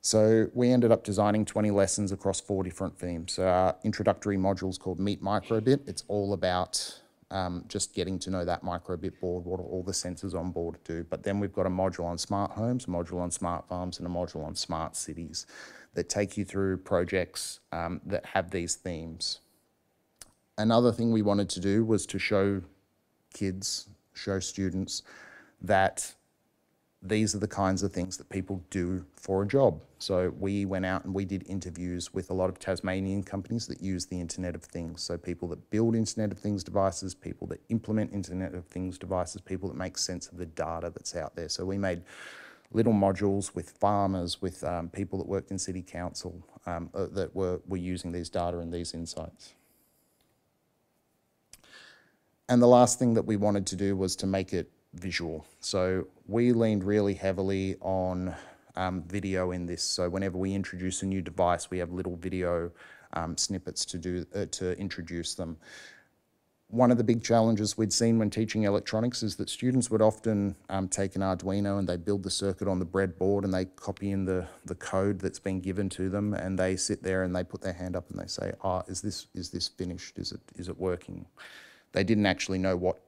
So we ended up designing 20 lessons across four different themes. So our introductory module is called Meet micro:bit. It's all about um, just getting to know that micro:bit board, what all the sensors on board do. But then we've got a module on smart homes, a module on smart farms, and a module on smart cities that take you through projects um, that have these themes. Another thing we wanted to do was to show kids, show students that these are the kinds of things that people do for a job. So we went out and we did interviews with a lot of Tasmanian companies that use the Internet of Things. So people that build Internet of Things devices, people that implement Internet of Things devices, people that make sense of the data that's out there. So we made little modules with farmers, with um, people that worked in city council um, uh, that were, were using these data and these insights. and the last thing that we wanted to do was to make it visual. So we leaned really heavily on um, video in this. So whenever we introduce a new device, we have little video um, snippets to do uh, to introduce them. One of the big challenges we'd seen when teaching electronics is that students would often um, take an Arduino and they build the circuit on the breadboard and they copy in the, the code that's been given to them and they sit there and they put their hand up and they say, oh, is this, is this finished? Is it, is it working? They didn't actually know what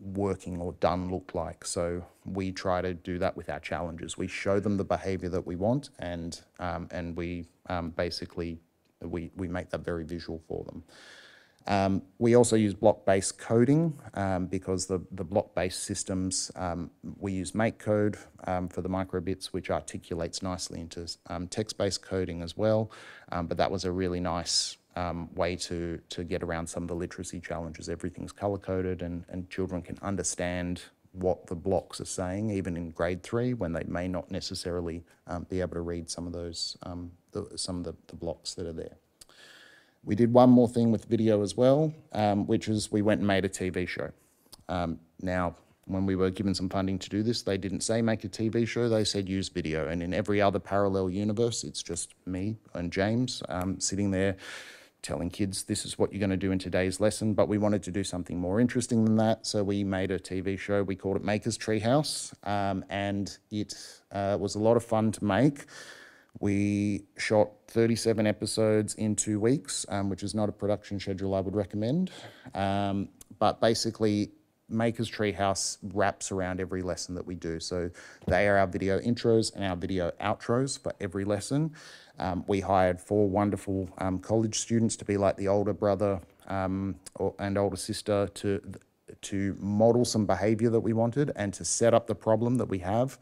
working or done look like. So we try to do that with our challenges. We show them the behavior that we want and, um, and we um, basically, we, we make that very visual for them. Um, we also use block-based coding um, because the, the block-based systems, um, we use MakeCode um, for the micro:bits, which articulates nicely into um, text-based coding as well. Um, but that was a really nice way to, to get around some of the literacy challenges. Everything's color-coded and, and children can understand what the blocks are saying, even in grade three, when they may not necessarily be able to read some of those, the, some of the, the blocks that are there. We did one more thing with video as well, um, which is we went and made a TV show. Um, now, when we were given some funding to do this, they didn't say make a TV show, they said use video. And in every other parallel universe, it's just me and James um, sitting there telling kids this is what you're going to do in today's lesson. But we wanted to do something more interesting than that, so we made a TV show. We called it Maker's Treehouse, um, and it uh, was a lot of fun to make. We shot 37 episodes in two weeks, um, which is not a production schedule I would recommend. Um, but basically, Maker's Treehouse wraps around every lesson that we do. So they are our video intros and our video outros for every lesson. Um, we hired four wonderful um, college students to be like the older brother um, or, and older sister to to model some behavior that we wanted and to set up the problem that we have.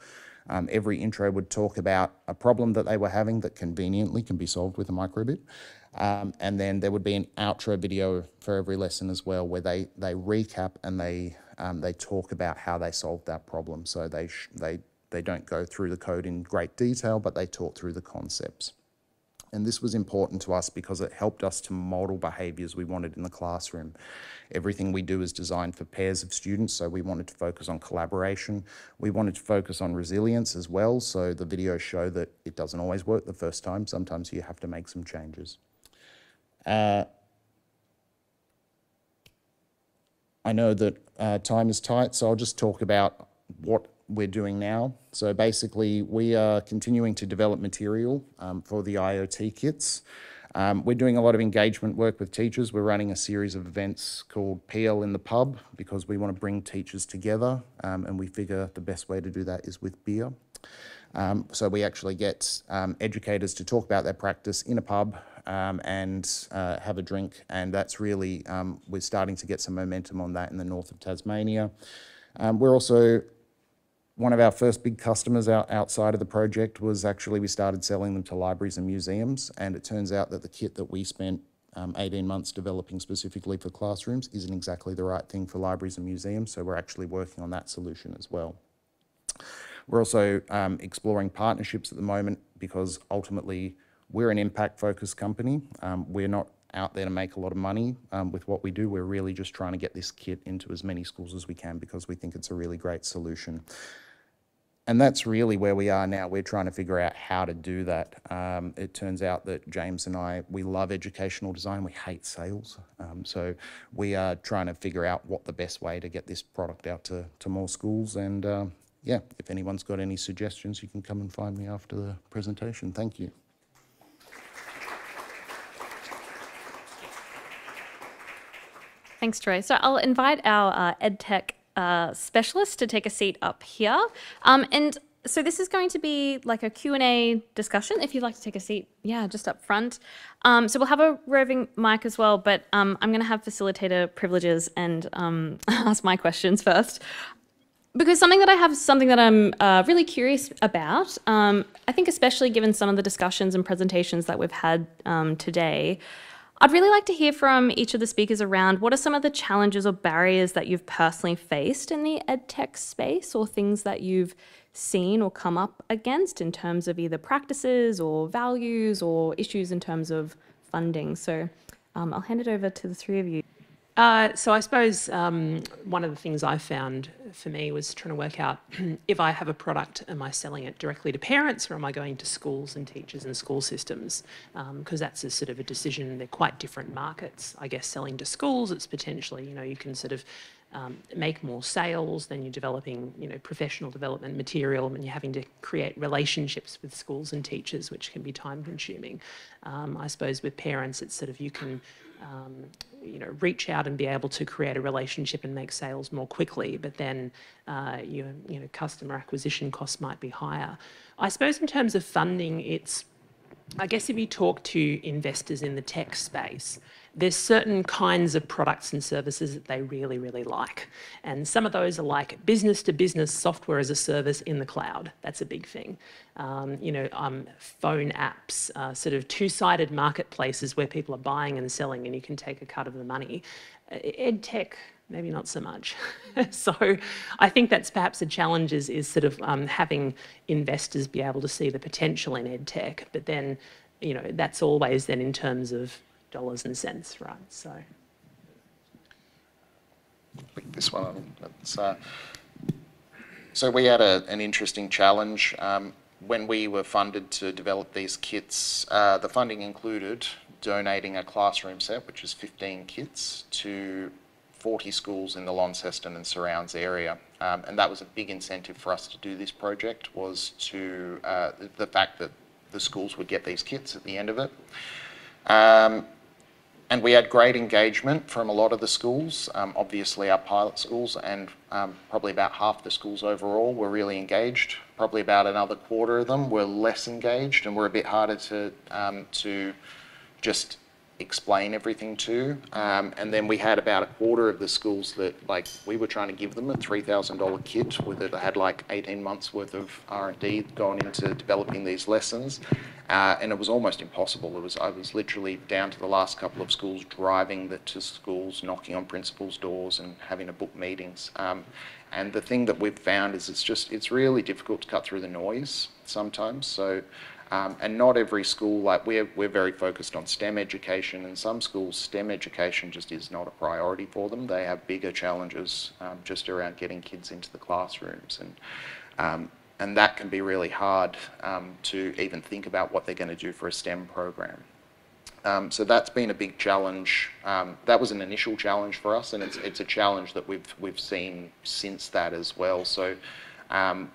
Um, every intro would talk about a problem that they were having that conveniently can be solved with a micro:bit. Um, and then there would be an outro video for every lesson as well, where they, they recap and they, um, they talk about how they solved that problem. So they, they, they don't go through the code in great detail, but they talk through the concepts. And this was important to us because it helped us to model behaviours we wanted in the classroom. Everything we do is designed for pairs of students, so we wanted to focus on collaboration. We wanted to focus on resilience as well, so the videos show that it doesn't always work the first time. Sometimes you have to make some changes. Uh, I know that uh, time is tight, so I'll just talk about what we're doing now. So basically, we are continuing to develop material um, for the IoT kits. Um, we're doing a lot of engagement work with teachers. We're running a series of events called PL in the Pub because we want to bring teachers together um, and we figure the best way to do that is with beer. Um, so we actually get um, educators to talk about their practice in a pub um, and uh, have a drink and that's really, um, we're starting to get some momentum on that in the north of Tasmania. we're also one of our first big customers out, outside of the project was actually we started selling them to libraries and museums, and it turns out that the kit that we spent um, 18 months developing specifically for classrooms isn't exactly the right thing for libraries and museums, so we're actually working on that solution as well. We're also um, exploring partnerships at the moment because ultimately we're an impact focused company. Um, we're not out there to make a lot of money um, with what we do. We're really just trying to get this kit into as many schools as we can because we think it's a really great solution and that's really where we are now. We're trying to figure out how to do that. Um, it turns out that James and I, we love educational design, we hate sales. Um, so we are trying to figure out what the best way to get this product out to, to more schools. And uh, yeah, if anyone's got any suggestions, you can come and find me after the presentation. Thank you. Thanks, Troy. So I'll invite our uh, EdTech specialist to take a seat up here. Um, and so this is going to be like a Q&A discussion. If you'd like to take a seat, yeah, just up front. Um, so we'll have a roving mic as well, but um, I'm going to have facilitator privileges and um, ask my questions first. Because something that I have, something that I'm uh, really curious about, um, I think especially given some of the discussions and presentations that we've had um, today, I'd really like to hear from each of the speakers around what are some of the challenges or barriers that you've personally faced in the edtech space or things that you've seen or come up against in terms of either practices or values or issues in terms of funding. So um, I'll hand it over to the three of you. Uh, so I suppose um, one of the things I found for me was trying to work out if I have a product, am I selling it directly to parents or am I going to schools and teachers and school systems? Because um, that's a sort of a decision. They're quite different markets. I guess selling to schools, it's potentially you know you can sort of um, make more sales, then you're developing, you know, professional development material, and you're having to create relationships with schools and teachers, which can be time consuming. Um, I suppose with parents, it's sort of you can, um, you know, reach out and be able to create a relationship and make sales more quickly, but then uh, your, you know, customer acquisition costs might be higher. I suppose in terms of funding, it's I guess if you talk to investors in the tech space, there's certain kinds of products and services that they really, really like. And some of those are like business to business software as a service in the cloud. That's a big thing. Um, you know, um, phone apps, uh, sort of two-sided marketplaces where people are buying and selling and you can take a cut of the money. Ed tech, maybe not so much. so I think that's perhaps a challenge is, is sort of um, having investors be able to see the potential in ed tech, but then, you know, that's always then in terms of dollars and cents, right? So. Click this one. Uh, so we had a, an interesting challenge. Um, when we were funded to develop these kits, uh, the funding included donating a classroom set, which is 15 kits, to 40 schools in the Launceston and surrounds area. Um, and that was a big incentive for us to do this project was to uh, the fact that the schools would get these kits at the end of it. Um, and we had great engagement from a lot of the schools, um, obviously our pilot schools, and um, probably about half the schools overall were really engaged. Probably about another quarter of them were less engaged and were a bit harder to, um, to just explain everything to. Um, and then we had about a quarter of the schools that, like, we were trying to give them a $3,000 kit with it. had like 18 months worth of R&D gone into developing these lessons. Uh, and it was almost impossible. It was I was literally down to the last couple of schools, driving the, to schools, knocking on principals' doors, and having to book meetings. Um, and the thing that we've found is it's just it's really difficult to cut through the noise sometimes. So um, and not every school, like we're, we're very focused on STEM education, and some schools, STEM education just is not a priority for them. They have bigger challenges um, just around getting kids into the classrooms. And, um, and that can be really hard um, to even think about what they're going to do for a STEM program. Um, so that's been a big challenge. Um, that was an initial challenge for us, and it's, it's a challenge that we've, we've seen since that as well. So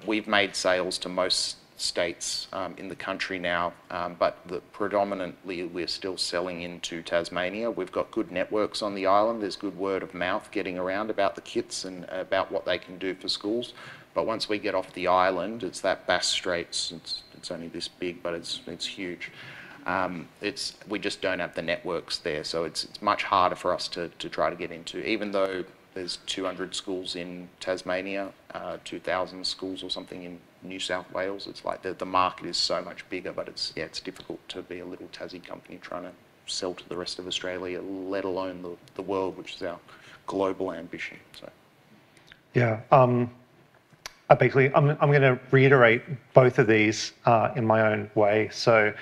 we've made sales to most states um, in the country now, um, but the, predominantly we're still selling into Tasmania. We've got good networks on the island. There's good word of mouth getting around about the kits and about what they can do for schools. But once we get off the island, it's that Bass Straits. It's, it's only this big, but it's it's huge. Um, it's we just don't have the networks there, so it's it's much harder for us to to try to get into. Even though there's 200 schools in Tasmania, uh, 2,000 schools or something in New South Wales. It's like the, the market is so much bigger, but it's yeah, it's difficult to be a little Tassie company trying to sell to the rest of Australia, let alone the, the world, which is our global ambition. So, yeah. Um, I basically, I'm, I'm going to reiterate both of these uh, in my own way. So,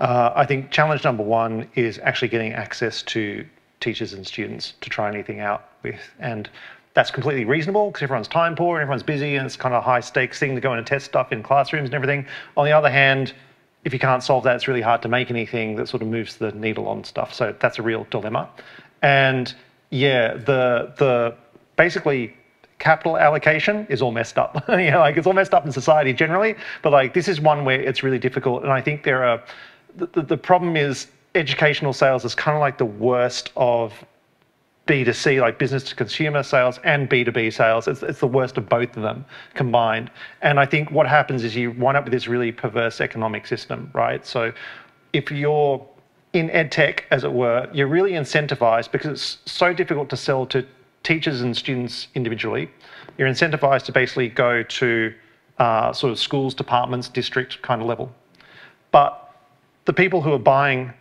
uh, I think challenge number one is actually getting access to teachers and students to try anything out with. And that's completely reasonable because everyone's time poor and everyone's busy and it's kind of a high stakes thing to go in and test stuff in classrooms and everything. On the other hand, if you can't solve that, it's really hard to make anything that sort of moves the needle on stuff. So that's a real dilemma. And yeah, the the basically capital allocation is all messed up. know, like it's all messed up in society generally, but like this is one where it's really difficult. And I think there are the, the, the problem is educational sales is kind of like the worst of B2C, like business to consumer sales, and B2B sales. It's, it's the worst of both of them combined. And I think what happens is you wind up with this really perverse economic system, right? So if you're in edtech, as it were, you're really incentivized because it's so difficult to sell to teachers and students individually. You're incentivized to basically go to uh, sort of schools, departments, district kind of level. But the people who are buying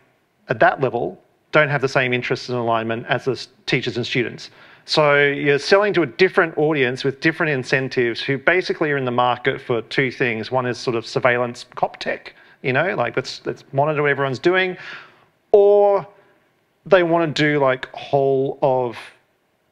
at that level don't have the same interests and alignment as the teachers and students. So you're selling to a different audience with different incentives who basically are in the market for two things. One is sort of surveillance cop tech, you know, like let's, let's monitor what everyone's doing, or they want to do like whole of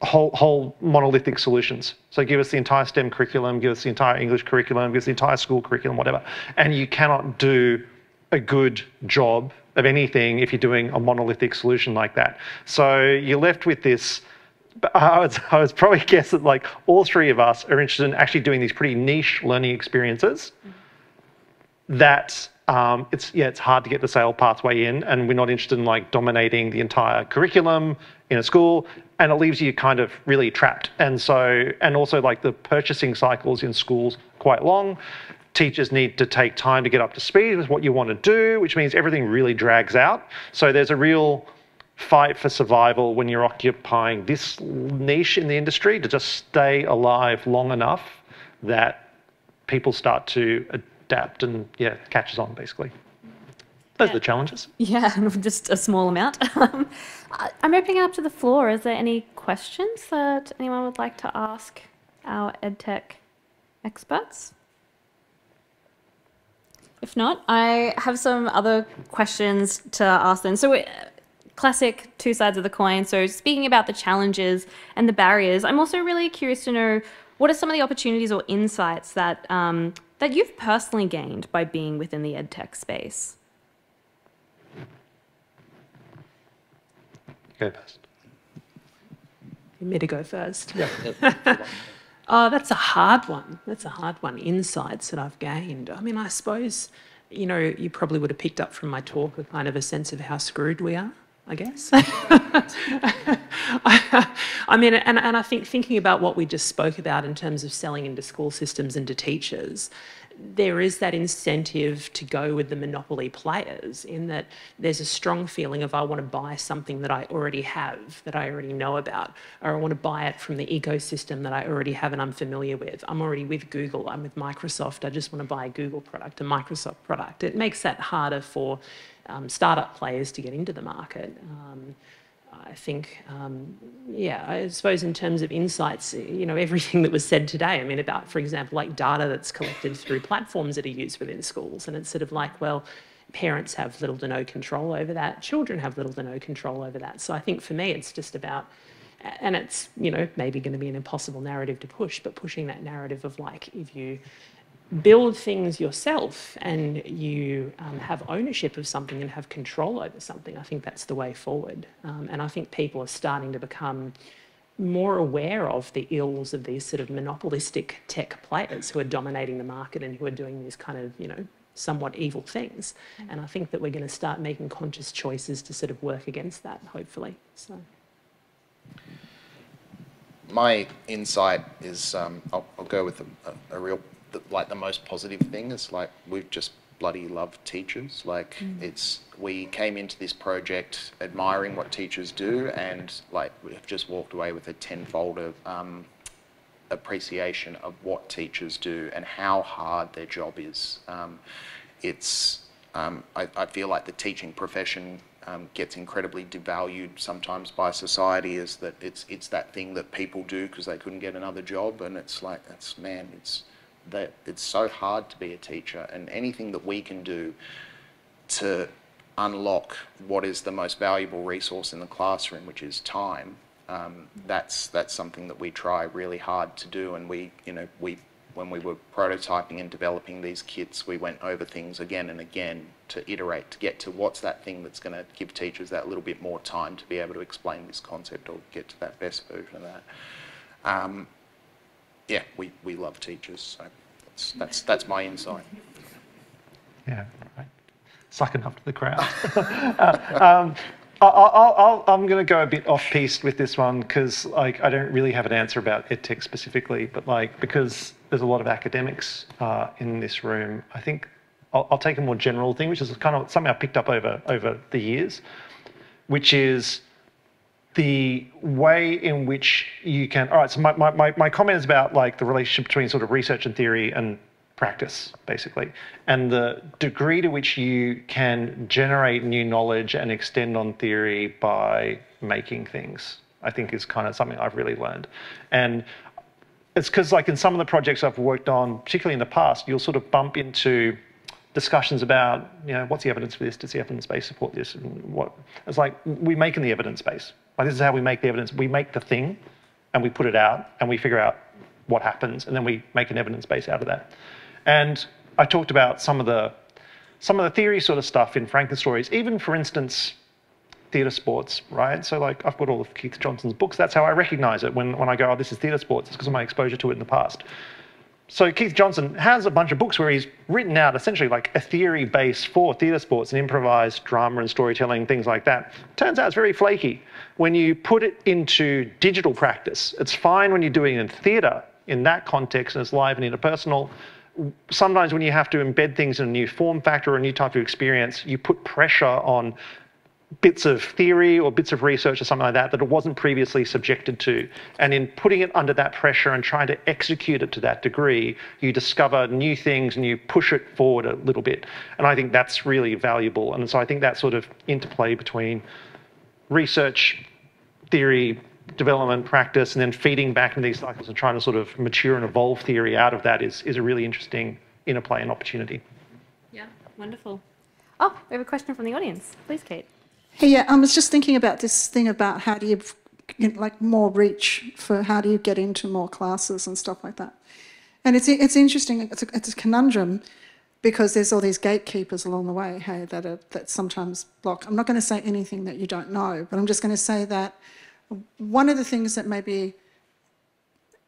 whole whole monolithic solutions. So give us the entire STEM curriculum, give us the entire English curriculum, give us the entire school curriculum, whatever. And you cannot do a good job of anything if you're doing a monolithic solution like that. So you're left with this. I would, I would probably guess that like all three of us are interested in actually doing these pretty niche learning experiences that um, it's yeah it's hard to get the sale pathway in and we're not interested in like dominating the entire curriculum in a school and it leaves you kind of really trapped and so and also like the purchasing cycles in schools quite long teachers need to take time to get up to speed with what you want to do which means everything really drags out so there's a real fight for survival when you're occupying this niche in the industry to just stay alive long enough that people start to adapt and yeah catches on basically those are the challenges Yeah, just a small amount. Um, I'm opening it up to the floor. Is there any questions that anyone would like to ask our EdTech experts? If not, I have some other questions to ask them. So, uh, classic two sides of the coin. So, speaking about the challenges and the barriers, I'm also really curious to know what are some of the opportunities or insights that um, that you've personally gained by being within the EdTech space. go past You me to go first? Oh, that's a hard one. That's a hard one. Insights that I've gained. I mean, I suppose, you know, you probably would have picked up from my talk a kind of a sense of how screwed we are, I guess. I mean, and, and I think thinking about what we just spoke about in terms of selling into school systems and to teachers, there is that incentive to go with the monopoly players in that there's a strong feeling of I want to buy something that I already have, that I already know about, or I want to buy it from the ecosystem that I already have and I'm familiar with. I'm already with Google, I'm with Microsoft, I just want to buy a Google product, a Microsoft product. It makes that harder for um, startup players to get into the market. Um, I think, um, yeah, I suppose in terms of insights, you know, everything that was said today, I mean, about, for example, like data that's collected through platforms that are used within schools. And it's sort of like, well, parents have little to no control over that, children have little to no control over that. So I think for me, it's just about, and it's, you know, maybe going to be an impossible narrative to push, but pushing that narrative of like, if you, build things yourself and you um, have ownership of something and have control over something, I think that's the way forward. Um, and I think people are starting to become more aware of the ills of these sort of monopolistic tech players who are dominating the market and who are doing these kind of, you know, somewhat evil things. And I think that we're going to start making conscious choices to sort of work against that, hopefully. So. My insight is um, I'll, I'll go with a, a, a real the, like the most positive thing is like we've just bloody love teachers. Like mm. it's we came into this project admiring what teachers do, and like we've just walked away with a tenfold of um, appreciation of what teachers do and how hard their job is. Um, it's um, I, I, feel like the teaching profession um, gets incredibly devalued sometimes by society. Is that it's it's that thing that people do because they couldn't get another job, and it's like that's man, it's that it's so hard to be a teacher and anything that we can do to unlock what is the most valuable resource in the classroom, which is time, um, that's that's something that we try really hard to do. And we, you know, we when we were prototyping and developing these kits, we went over things again and again to iterate to get to what's that thing that's going to give teachers that little bit more time to be able to explain this concept or get to that best version of that. Um, yeah, we, we love teachers, so that's, that's, that's my insight. Yeah, right. Sucking up to the crowd. uh, um, I, am going to go a bit off piste with this one because like I don't really have an answer about edtech specifically, but like because there's a lot of academics uh, in this room, I think I'll, I'll, take a more general thing, which is kind of something I picked up over over the years, which is the way in which you can. All right, so my, my, my comment is about like the relationship between sort of research and theory and practice, basically, and the degree to which you can generate new knowledge and extend on theory by making things. I think is kind of something I've really learned, and it's because like in some of the projects I've worked on, particularly in the past, you'll sort of bump into discussions about, you know, what's the evidence for this? Does the evidence base support this? And what? It's like we make in the evidence base. Like this is how we make the evidence. We make the thing, and we put it out, and we figure out what happens, and then we make an evidence base out of that. And I talked about some of the some of the theory sort of stuff in Frankenstories, even for instance, theatre sports, right? So like I've got all of Keith Johnstone's books. That's how I recognize it when, when I go, oh, this is theatre sports. It's because of my exposure to it in the past. So Keith Johnstone has a bunch of books where he's written out essentially like a theory base for theatre sports and improvised drama and storytelling, things like that. Turns out it's very flaky. When you put it into digital practice, it's fine when you're doing it in theatre in that context and it's live and interpersonal. Sometimes when you have to embed things in a new form factor or a new type of experience, you put pressure on bits of theory or bits of research or something like that that it wasn't previously subjected to. And in putting it under that pressure and trying to execute it to that degree, you discover new things and you push it forward a little bit. And I think that's really valuable. And so I think that sort of interplay between research, theory, development, practice, and then feeding back into these cycles and trying to sort of mature and evolve theory out of that is, is a really interesting interplay and opportunity. Yeah, wonderful. Oh, we have a question from the audience. Please, Kate. Hey, yeah, um, I was just thinking about this thing about how do you, you know, like more reach for how do you get into more classes and stuff like that. And it's it's interesting. It's a, it's a conundrum because there's all these gatekeepers along the way. Hey, that are that sometimes block. I'm not going to say anything that you don't know, but I'm just going to say that one of the things that maybe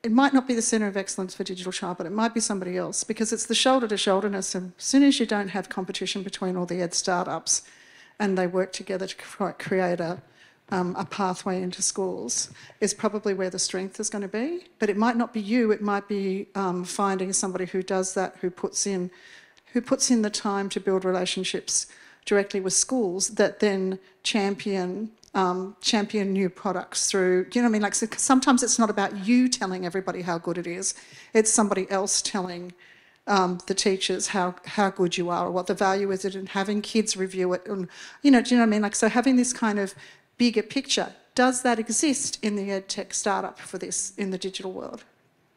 it might not be the centre of excellence for digital child, but it might be somebody else because it's the shoulder to shoulderness. And as soon as you don't have competition between all the ed startups, and they work together to create a, um, a pathway into schools is probably where the strength is going to be. But it might not be you. It might be um, finding somebody who does that, who puts in, who puts in the time to build relationships directly with schools that then champion um, champion new products through. You know what I mean? Like sometimes it's not about you telling everybody how good it is. It's somebody else telling um, the teachers how, how good you are or what the value is it and having kids review it and you know do you know what I mean? Like so having this kind of bigger picture does that exist in the ed tech startup for this in the digital world?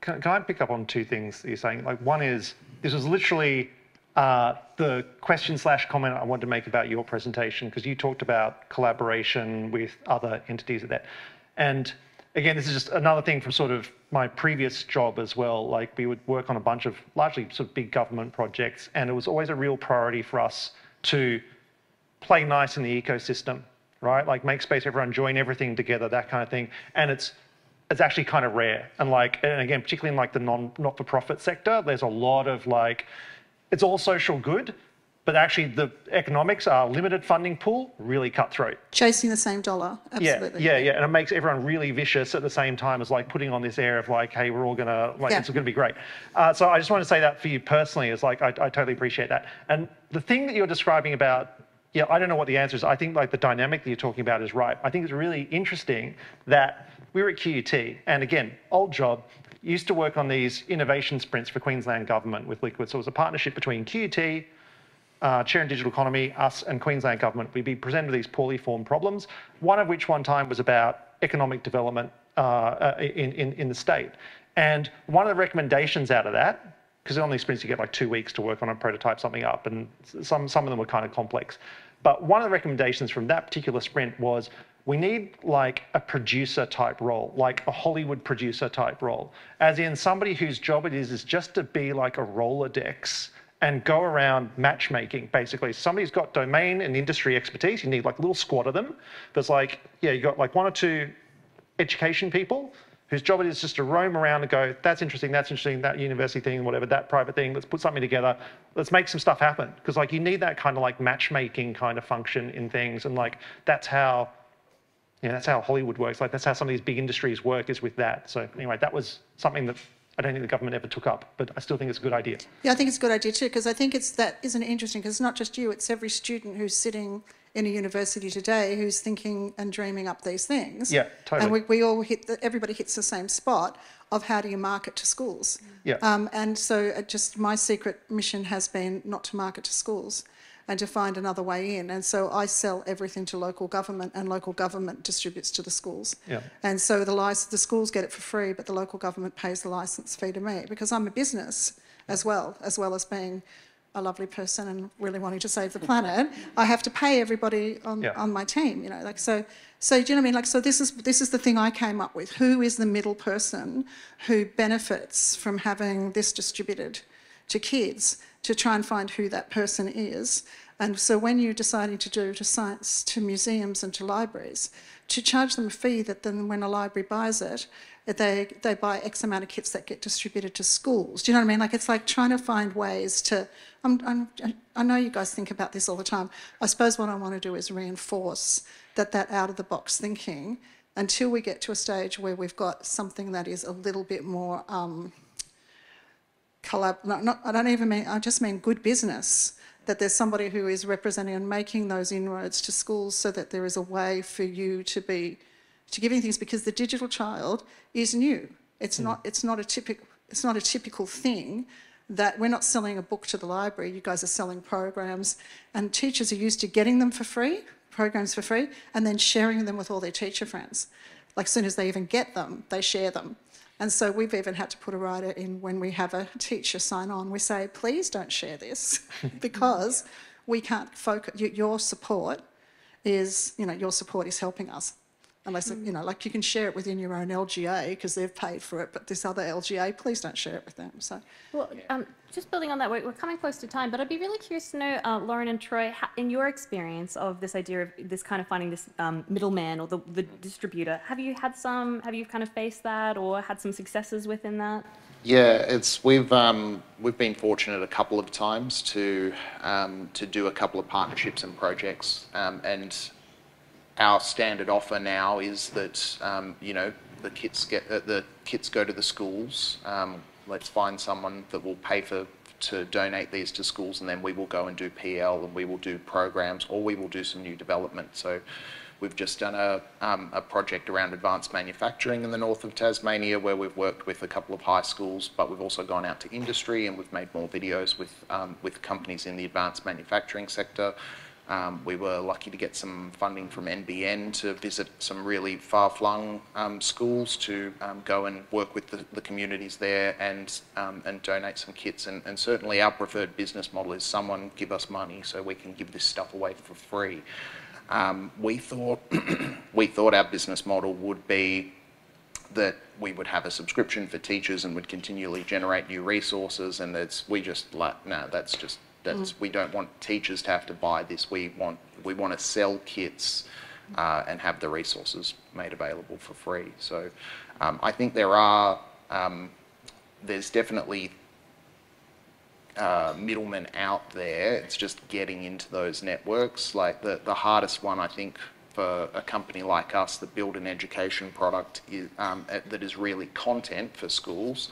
Can, can I pick up on two things that you're saying? Like one is this was literally uh, the question slash comment I wanted to make about your presentation because you talked about collaboration with other entities of that. And again, this is just another thing from sort of my previous job as well. Like we would work on a bunch of largely sort of big government projects, and it was always a real priority for us to play nice in the ecosystem, right? Like make space, everyone join everything together, that kind of thing. And it's it's actually kind of rare. And like, and again, particularly in like the non not-for-profit sector, there's a lot of like, it's all social good, but actually the economics are limited funding pool, really cutthroat. Chasing the same dollar, absolutely. Yeah, yeah, yeah, and it makes everyone really vicious at the same time as like putting on this air of like, hey, we're all gonna, like, yeah. it's gonna be great. Uh, so I just want to say that for you personally, is like, I, I totally appreciate that. And the thing that you're describing about yeah, I don't know what the answer is. I think like the dynamic that you're talking about is right. I think it's really interesting that we were at QUT, and again, old job, used to work on these innovation sprints for Queensland government with Liquid. So it was a partnership between QUT, uh, Chair in Digital Economy, us and Queensland Government, we'd be presented with these poorly formed problems, one of which one time was about economic development uh, uh, in, in, in the state. And one of the recommendations out of that, because on these sprints you get like two weeks to work on a prototype something up, and some, some of them were kind of complex. But one of the recommendations from that particular sprint was we need like a producer type role, like a Hollywood producer type role, as in somebody whose job it is is just to be like a Rolodex and go around matchmaking, basically. Somebody's got domain and industry expertise, you need like a little squad of them. There's like, yeah, you got like one or two education people whose job it is just to roam around and go, that's interesting, that's interesting, that university thing, whatever, that private thing, let's put something together, let's make some stuff happen. Because like you need that kind of like matchmaking kind of function in things. And like that's how, yeah, that's how Hollywood works. Like that's how some of these big industries work is with that. So anyway, that was something that I don't think the government ever took up, but I still think it's a good idea. Yeah, I think it's a good idea too, because I think it's that isn't it interesting, because it's not just you, it's every student who's sitting in a university today who's thinking and dreaming up these things. Yeah, totally. And we, we all hit, the, everybody hits the same spot of how do you market to schools. Yeah. Um, and so just my secret mission has been not to market to schools and to find another way in. And so I sell everything to local government, and local government distributes to the schools. Yeah. And so the the schools get it for free, but the local government pays the license fee to me because I'm a business as well, as well as being a lovely person and really wanting to save the planet, I have to pay everybody on, Yeah. on my team, you know, like so. So do you know what I mean? Like so, this is this is the thing I came up with. Who is the middle person who benefits from having this distributed to kids to try and find who that person is? And so when you're deciding to do to science, to museums and to libraries, to charge them a fee that then when a library buys it, they, they buy X amount of kits that get distributed to schools. Do you know what I mean? Like it's like trying to find ways to. I'm, I'm, I know you guys think about this all the time. I suppose what I want to do is reinforce that that out of the box thinking until we get to a stage where we've got something that is a little bit more um, collab. Not, not, I don't even mean. I just mean good business. That there's somebody who is representing and making those inroads to schools, so that there is a way for you to be to giving things because the digital child is new. It's hmm. not. It's not a typical. It's not a typical thing. That we're not selling a book to the library. You guys are selling programs, and teachers are used to getting them for free, programs for free, and then sharing them with all their teacher friends. Like as soon as they even get them, they share them. And so we've even had to put a rider in when we have a teacher sign on. We say, please don't share this because we can't focus. Your support is, you know, your support is helping us. Unless, you know, like you can share it within your own LGA because they've paid for it, but this other LGA, please don't share it with them. So, Well, um, just building on that, we're, we're coming close to time, but I'd be really curious to know, uh, Lauren and Troy, ha- in your experience of this idea of this kind of finding this um, middleman or the, the distributor, have you had some, have you kind of faced that or had some successes within that? Yeah, it's we've um, we've been fortunate a couple of times to um, to do a couple of partnerships and projects, um, and our standard offer now is that um, you know the kits get uh, the kits go to the schools. Um, let's find someone that will pay for to donate these to schools, and then we will go and do PL and we will do programs, or we will do some new development. So. We've just done a, um, a project around advanced manufacturing in the north of Tasmania where we've worked with a couple of high schools, but we've also gone out to industry and we've made more videos with, um, with companies in the advanced manufacturing sector. Um, we were lucky to get some funding from NBN to visit some really far-flung um, schools to um, go and work with the, the communities there and um, and donate some kits. And, and certainly our preferred business model is someone give us money so we can give this stuff away for free. Um, we thought we thought our business model would be that we would have a subscription for teachers and would continually generate new resources and it's we just like no that's just that's we don't want teachers to have to buy this we want we want to sell kits uh, and have the resources made available for free so um, I think there are um, there's definitely uh, middlemen out there. It's just getting into those networks. Like the, the hardest one, I think, for a company like us that build an education product is, um, uh, that is really content for schools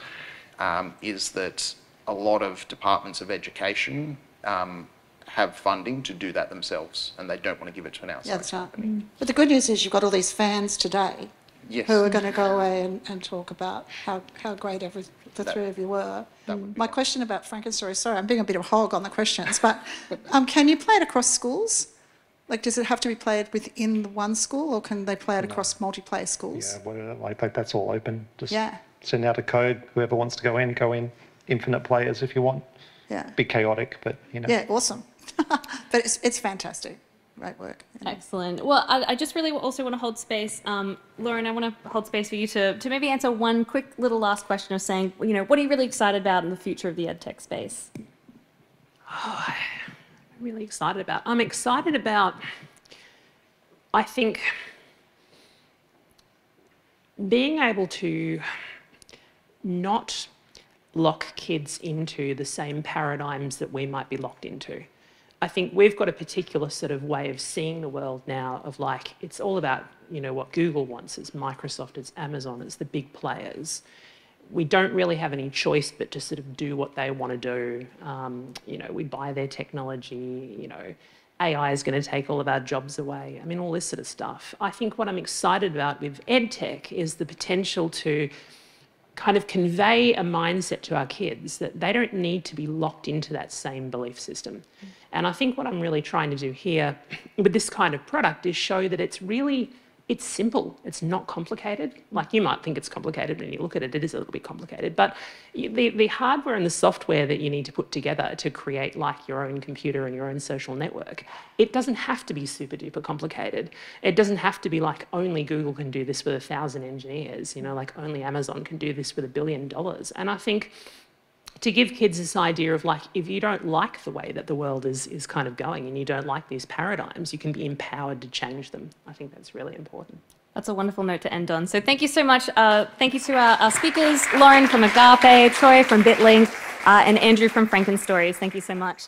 um, is that a lot of departments of education um, have funding to do that themselves and they don't want to give it to an outside yeah, that's right. company. But the good news is you've got all these fans today Yes. who are going to go away and, and talk about how, how great every, the That- three of you were. that would be My nice. question about Frankenstory, sorry, I'm being a bit of a hog on the questions, but um, can you play it across schools? Like, does it have to be played within the one school or can they play it across multiplayer schools? Yeah, whatever, like that, that's all open. Just Yeah. send out a code. Whoever wants to go in, go in. Infinite players if you want. Yeah. Be chaotic, but you know. Yeah, awesome. but it's, it's fantastic. Great work. Excellent. Well, I, I just really also want to hold space. Um, Lauren, I want to hold space for you to, to maybe answer one quick little last question of saying, you know, what are you really excited about in the future of the edtech space? I'm really excited about. I'm excited about, I think, being able to not lock kids into the same paradigms that we might be locked into. I think we've got a particular sort of way of seeing the world now of like, it's all about, you know, what Google wants, it's Microsoft, it's Amazon, it's the big players we don't really have any choice but to sort of do what they want to do. Um, you know, we buy their technology, you know, AI is going to take all of our jobs away. I mean, all this sort of stuff. I think what I'm excited about with EdTech is the potential to kind of convey a mindset to our kids that they don't need to be locked into that same belief system. And I think what I'm really trying to do here with this kind of product is show that it's really it's simple. It's not complicated. Like you might think it's complicated when you look at it, it is a little bit complicated. But the, the hardware and the software that you need to put together to create like your own computer and your own social network, it doesn't have to be super duper complicated. It doesn't have to be like only Google can do this with a thousand engineers, you know, like only Amazon can do this with a billion dollars. And I think to give kids this idea of like if you don't like the way that the world is is kind of going and you don't like these paradigms you can be empowered to change them i think that's really important That's a wonderful note to end on. So thank you so much. Uh, thank you to our, our speakers, Lauren from Agape, Troy from Bitlink, uh, and Andrew from Frankenstories. Thank you so much.